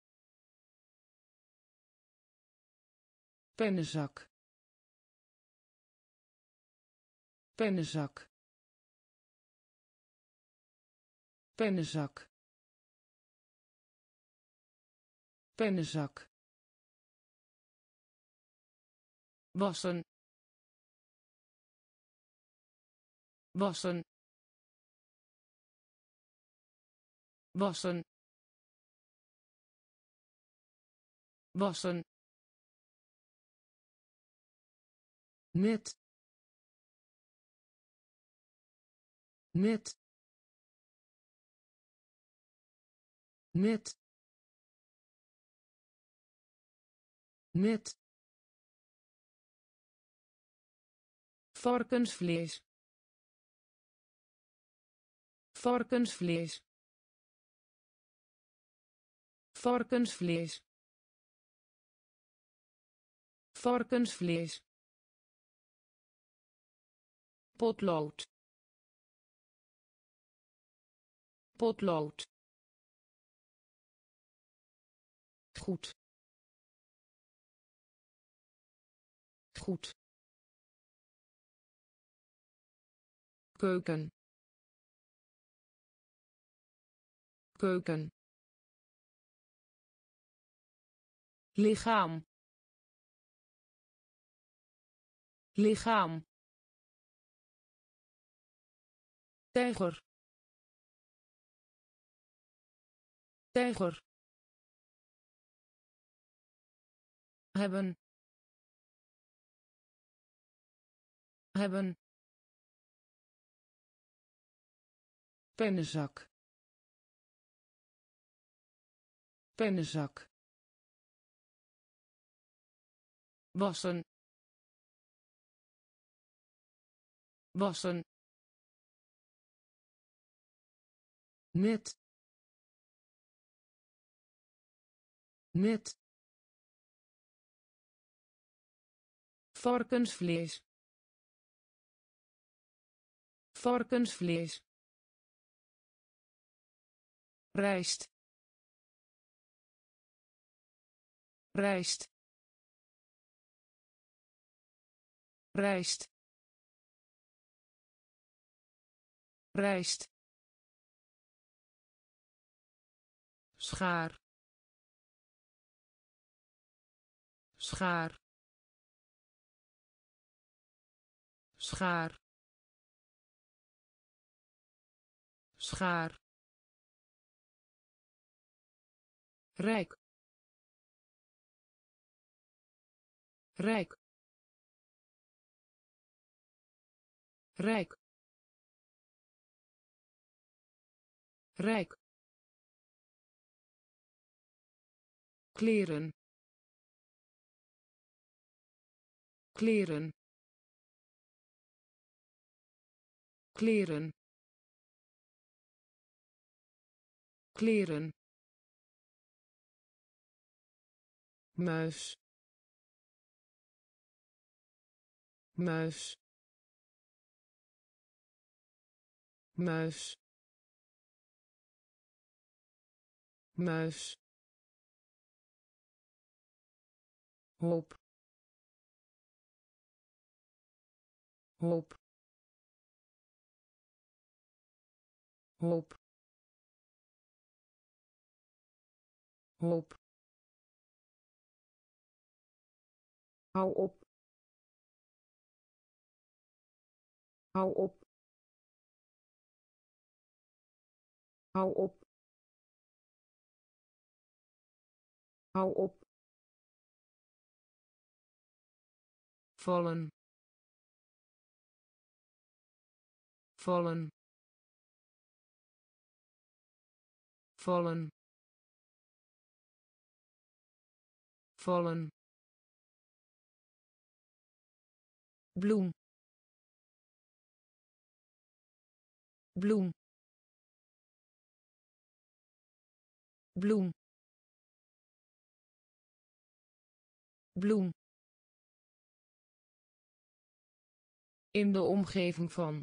Pennenzak. Pennenzak. Pennenzak. Pennenzak wassen. Wassen. Wassen. Wassen. Net net net net varkensvlees. Varkensvlees. Varkensvlees. Varkensvlees. Potlood. Potlood. Goed. Goed keuken. Keuken. Lichaam. Lichaam. Tijger. Tijger. Hebben. Hebben pennenzak. Pennenzak. Wassen. Wassen. Net. Net. Varkensvlees. Varkensvlees rijst rijst rijst rijst schaar. Schaar. Schaar. Schaar rijk. Rijk. Rijk. Rijk. Kleren. Kleren. Kleren. Kleren muis muis muis muis. Hoop. Hoop. Hoop. Hoop hou op. Hou op. Hou op. Hou op. Vallen. Vallen. Vallen. Vallen bloem. Bloem. Bloem. Bloem. In de omgeving van.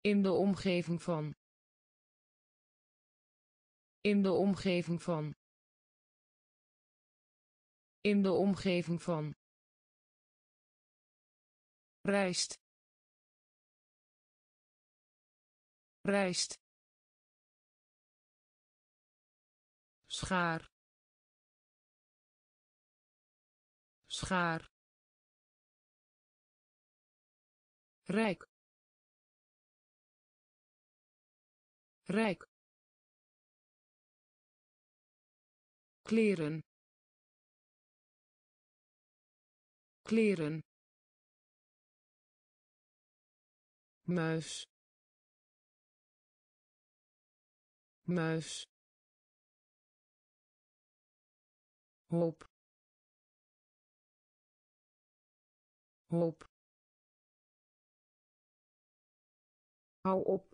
In de omgeving van. In de omgeving van. In de omgeving van rijst rijst schaar. Schaar. Rijk. Rijk. Kleren. Kleren muis muis hoop hoop hou op.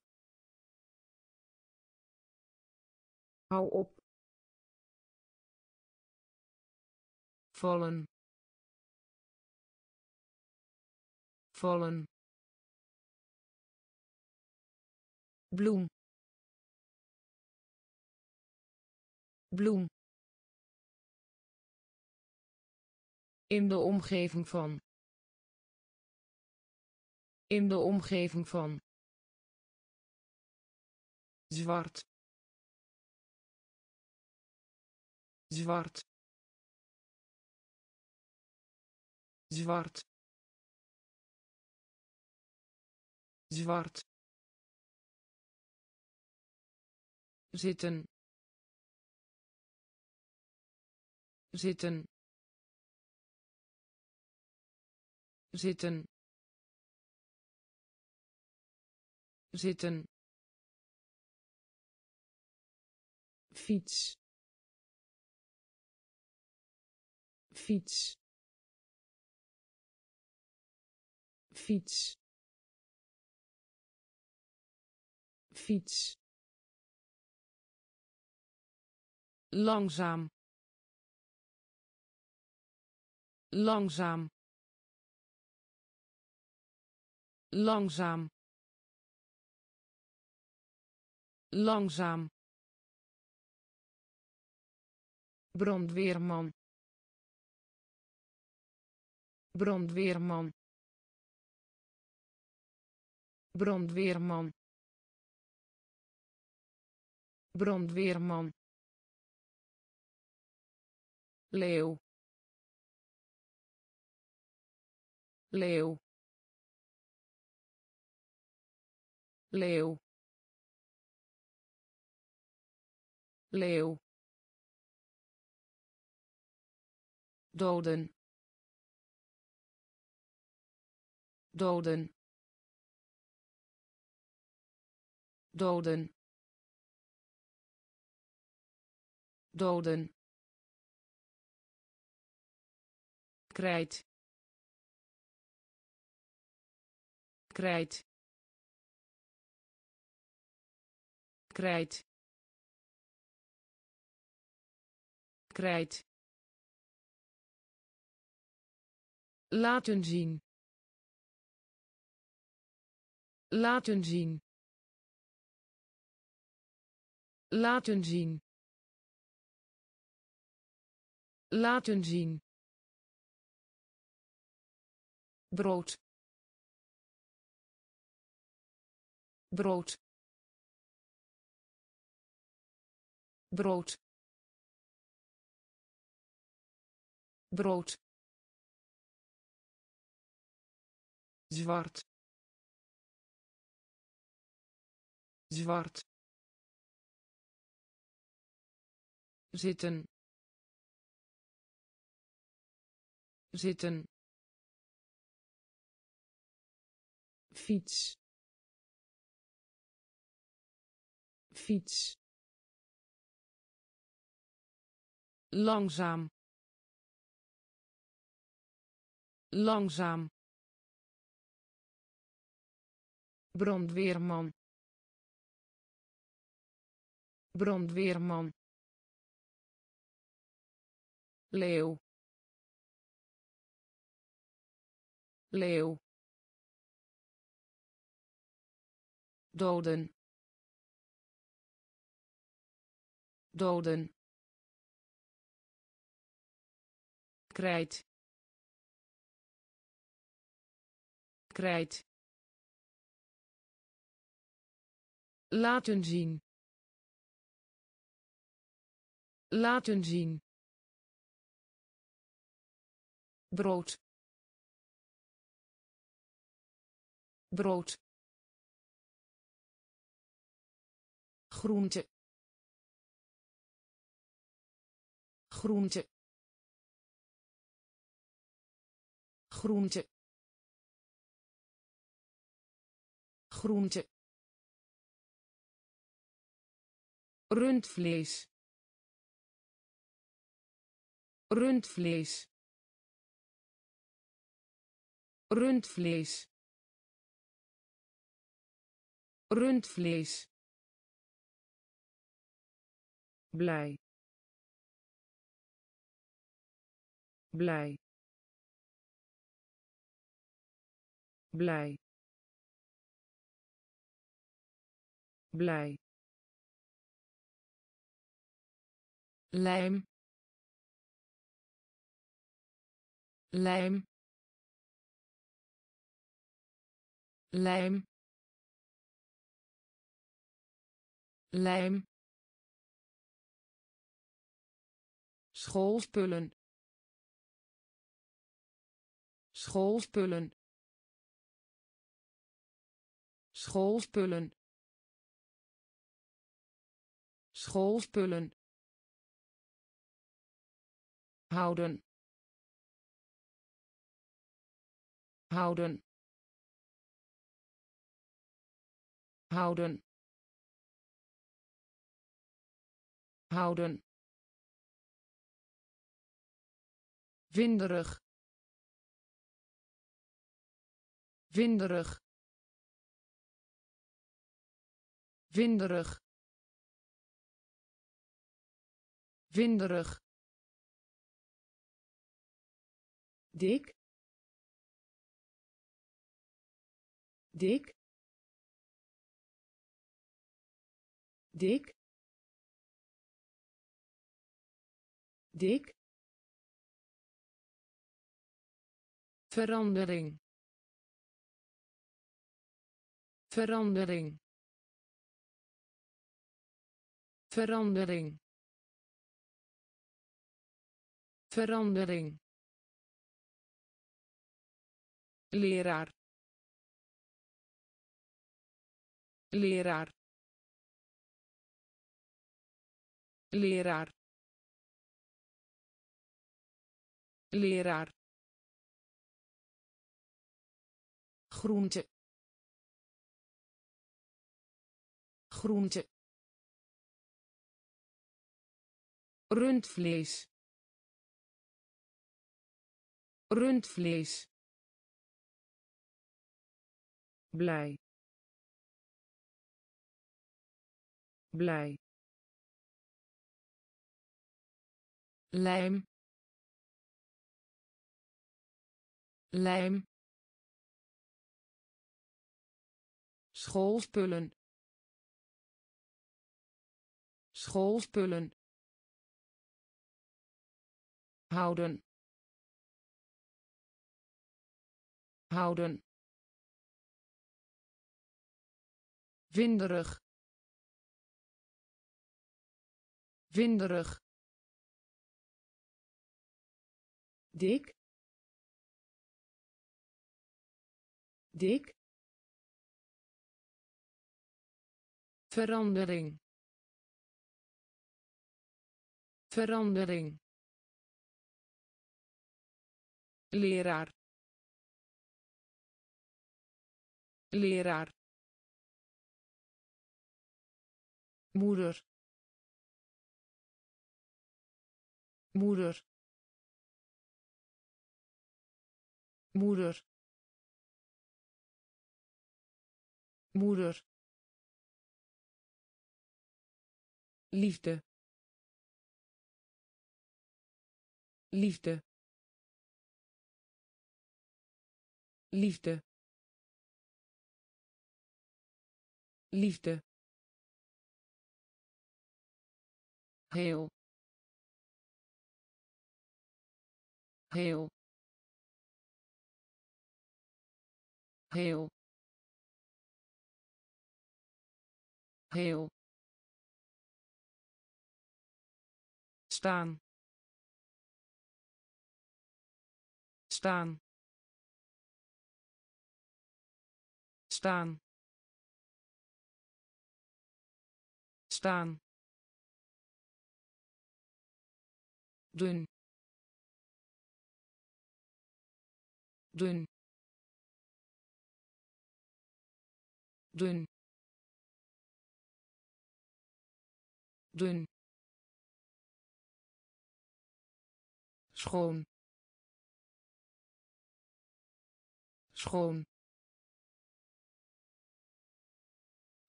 Hou op. Vallen. Vallen bloem. Bloem. In de omgeving van. In de omgeving van. Zwart. Zwart. Zwart. Zwart zitten. Zitten. Zitten. Zitten. Fiets. Fiets. Fiets. Fiets langzaam. Langzaam. Langzaam. Langzaam. Brandweerman. Brandweerman. Brandweerman. Brandweerman leeuw. Leeuw. Leeuw. Leeuw. Doden. Doden. Doden. Doden krijt. Krijt. Krijt. Krijt. Laten zien. Laten zien. Laten zien. Laten zien brood. Brood. Brood. Brood. Zwart. Zwart. Zitten. Zitten fiets. Fiets. Langzaam. Langzaam. Brandweerman. Brandweerman. Leeuw. Leeuw doden. Doden. Krijt. Krijt. Laten zien. Laten zien. Brood. Brood groente. Groente. Groente. Groente. Rundvlees. Rundvlees. Rundvlees. Rundvlees blij. Blij. Blij. Blij. Lijm. Lijm. Lijm. Lijm schoolspullen schoolspullen schoolspullen schoolspullen. Houden. Houden. Houden. Houden winderig winderig winderig winderig dik. Dik. Dik. Dik verandering. Verandering. Verandering. Verandering. Leraar. Leraar. Leraar. Leraar groente. Groente. Rundvlees. Rundvlees. Blij. Blij. Lijm. Lijm schoolspullen schoolspullen houden houden winderig winderig dik dik verandering. Verandering. Leraar. Leraar. Moeder. Moeder. Moeder. Moeder liefde. Liefde. Liefde. Liefde. Heel. Heel. Heel. Heel staan. Staan. Staan. Staan. Dun dun dun dun schoon. Schoon.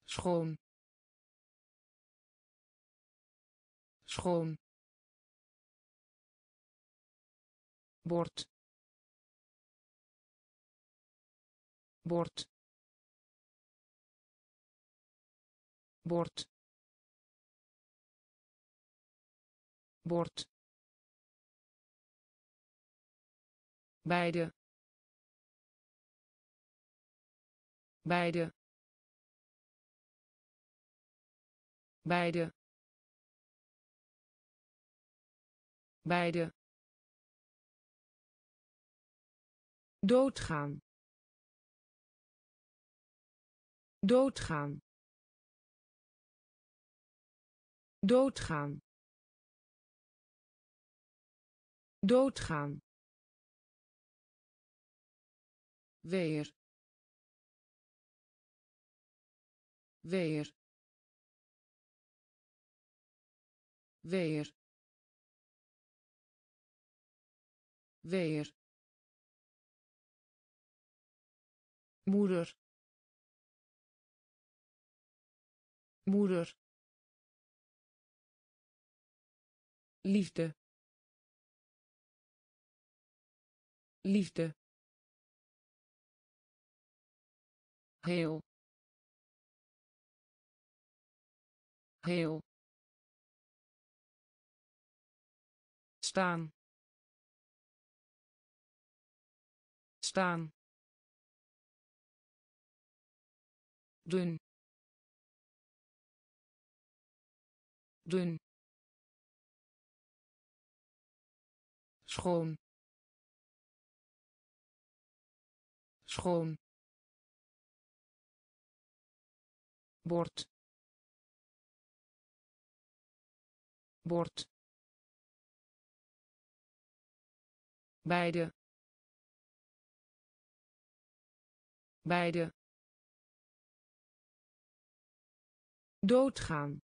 Schoon. Schoon. Bord. Bord. Bord. Bord beide. Beide. Beide. Beide. Doodgaan. Doodgaan. Doodgaan. Doodgaan weer. Weer. Weer. Weer. Moeder. Moeder. Liefde. Liefde heel. Heel. Staan. Staan. Dun dun schoon. Schoon bord. Bord. Beide. Beide. Doodgaan.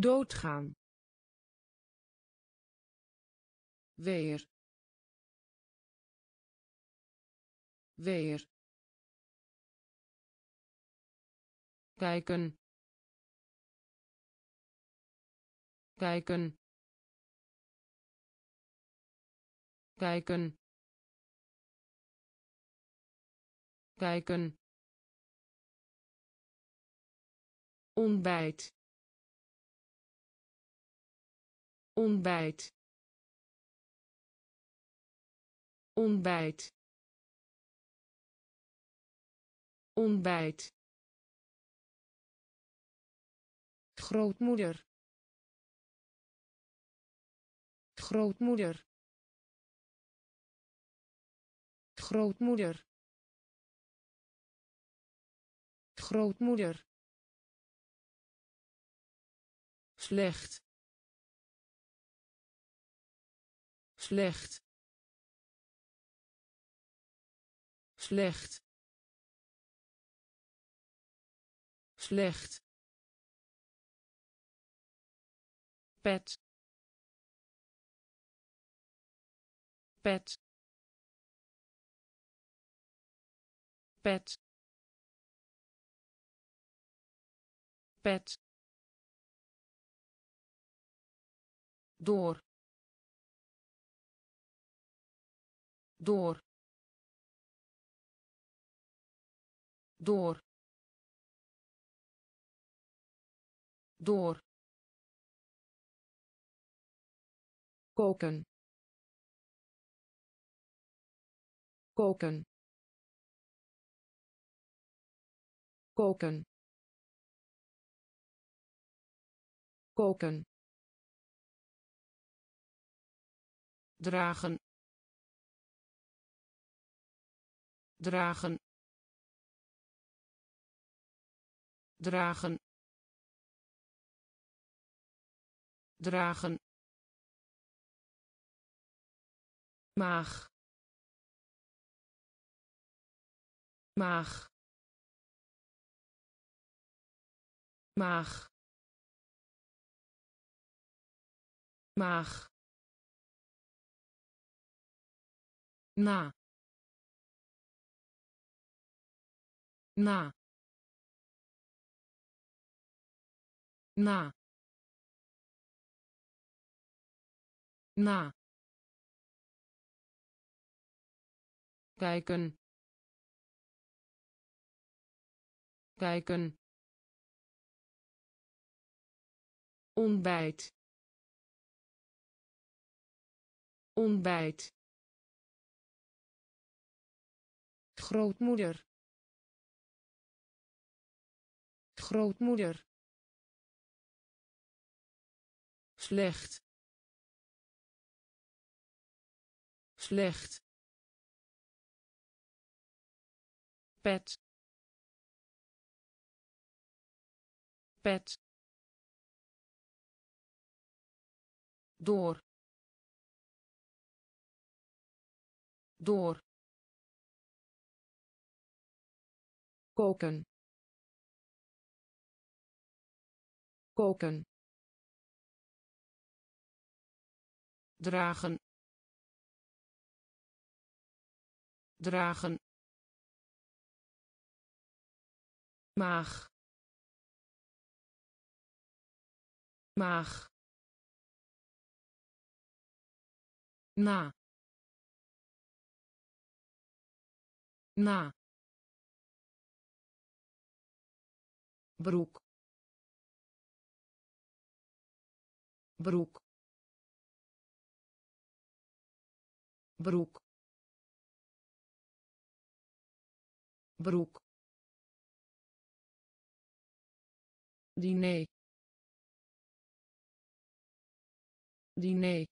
Doodgaan. Weer. Weer kijken. Kijken. Kijken. Kijken. Ontbijt. Ontbijt. Ontbijt. Ontbijt grootmoeder. Grootmoeder. Grootmoeder. Grootmoeder. Slecht. Slecht. Slecht. Slecht pet. Pet. Pet. Pet. Door. Door. Door. Door koken. Koken. Koken. Koken. Dragen. Dragen. Dragen. Dragen maag maag maag maag na. Na. Na. Na kijken. Kijken. Ontbijt. Ontbijt. Grootmoeder. Grootmoeder. Slecht. Slecht pet. Pet. Door. Door. Koken. Koken. Dragen. Dragen maag maag na. Na. Broek. Broek. Broek. Broek diner. Diner.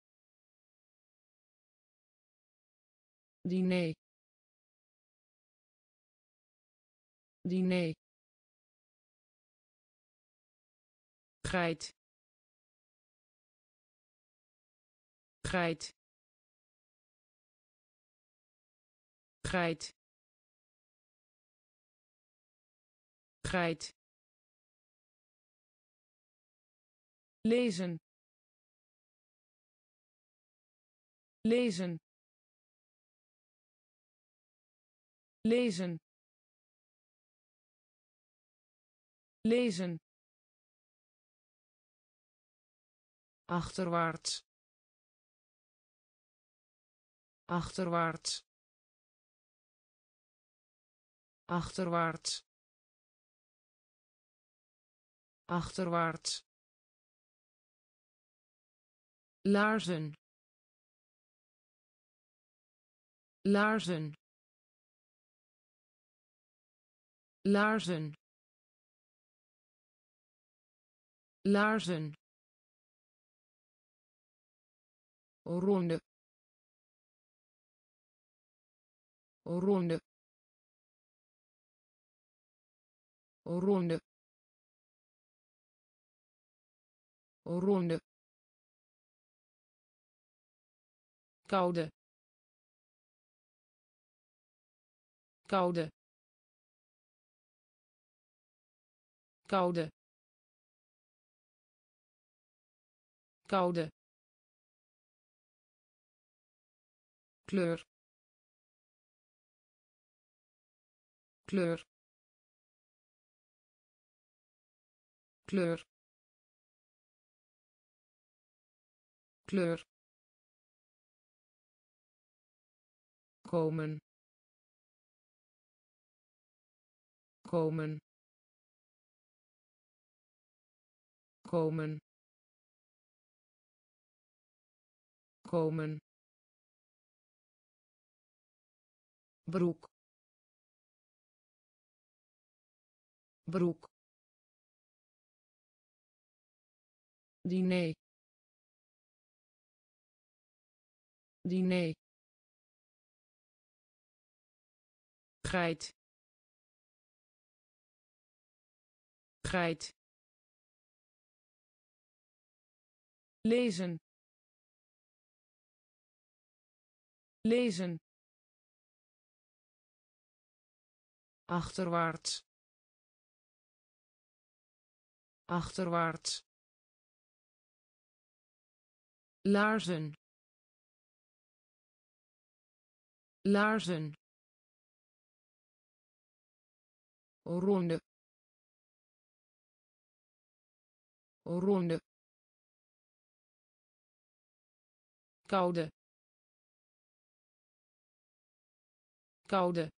Diner. Diner. Geit. Geit. Geit. Geit lezen lezen lezen lezen. Achterwaarts. Achterwaarts. Achterwaarts. Achterwaarts laarzen. Laarzen. Laarzen. Laarzen. Ronde. Ronde. Ronde. Ronde koude. Koude. Koude. Koude. Kleur. Kleur. Kleur. Kleur komen. Komen. Komen. Komen. Broek. Broek. Diner. Diner geit. Geit. Lezen. Lezen. Achterwaarts. Achterwaarts. Laarzen. Laarzen ronde. Ronde. Koude. Koude.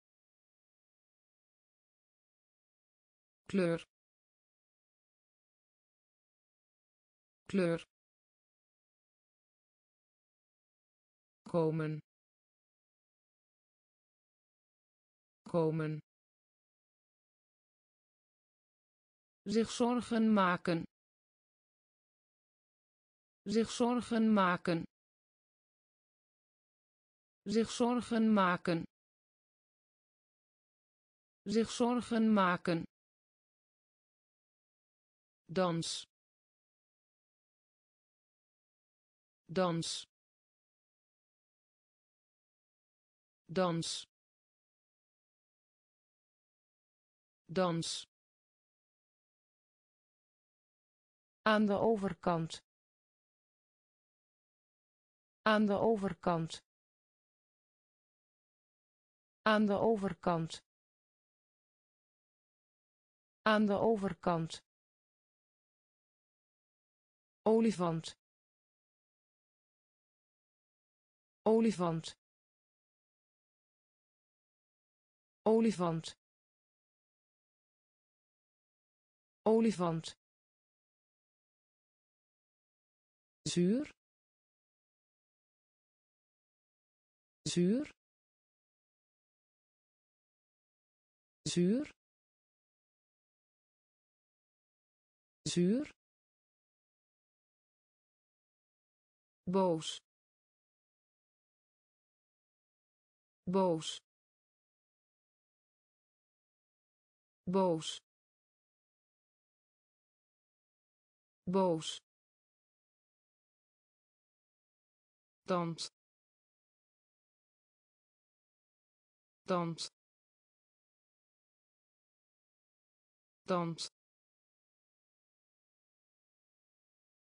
Kleur. Kleur. Komen. Komen zich zorgen maken. Zich zorgen maken. Zich zorgen maken. Zich zorgen maken. Dans. Dans. Dans. Dans aan de overkant. Aan de overkant. Aan de overkant. Aan de overkant. Olifant. Olifant. Olifant. Olifant zuur. Zuur. Zuur. Zuur. Boos. Boos. Boos. Boos tand tand tand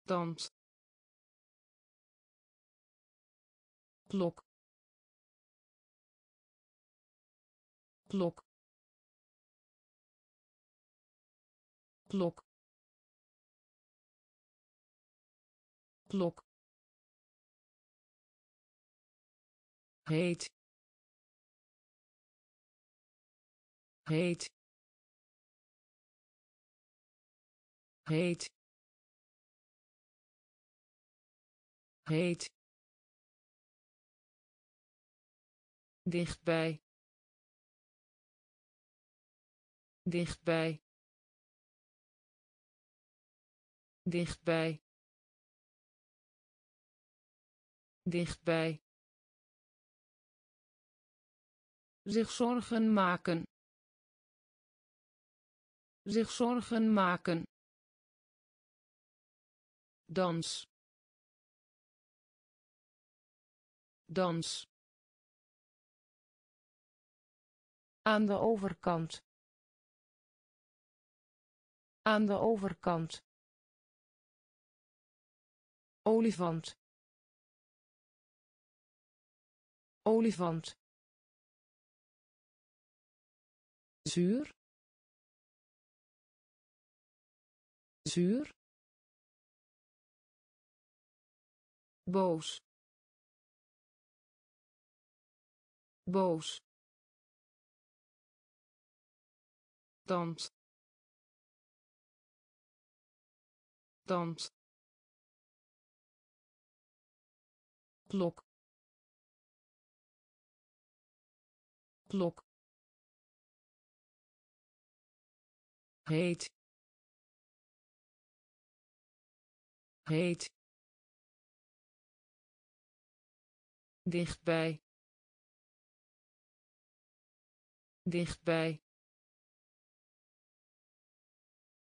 tand klok klok klok klok heet. Heet. Heet. Heet. Dichtbij. Dichtbij. Dichtbij. Dichtbij zich zorgen maken. Zich zorgen maken. Dans. Dans. Aan de overkant. Aan de overkant. Olifant. Olifant zuur. Zuur. Boos. Boos. Tand tand klok klok heet heet dichtbij. Dichtbij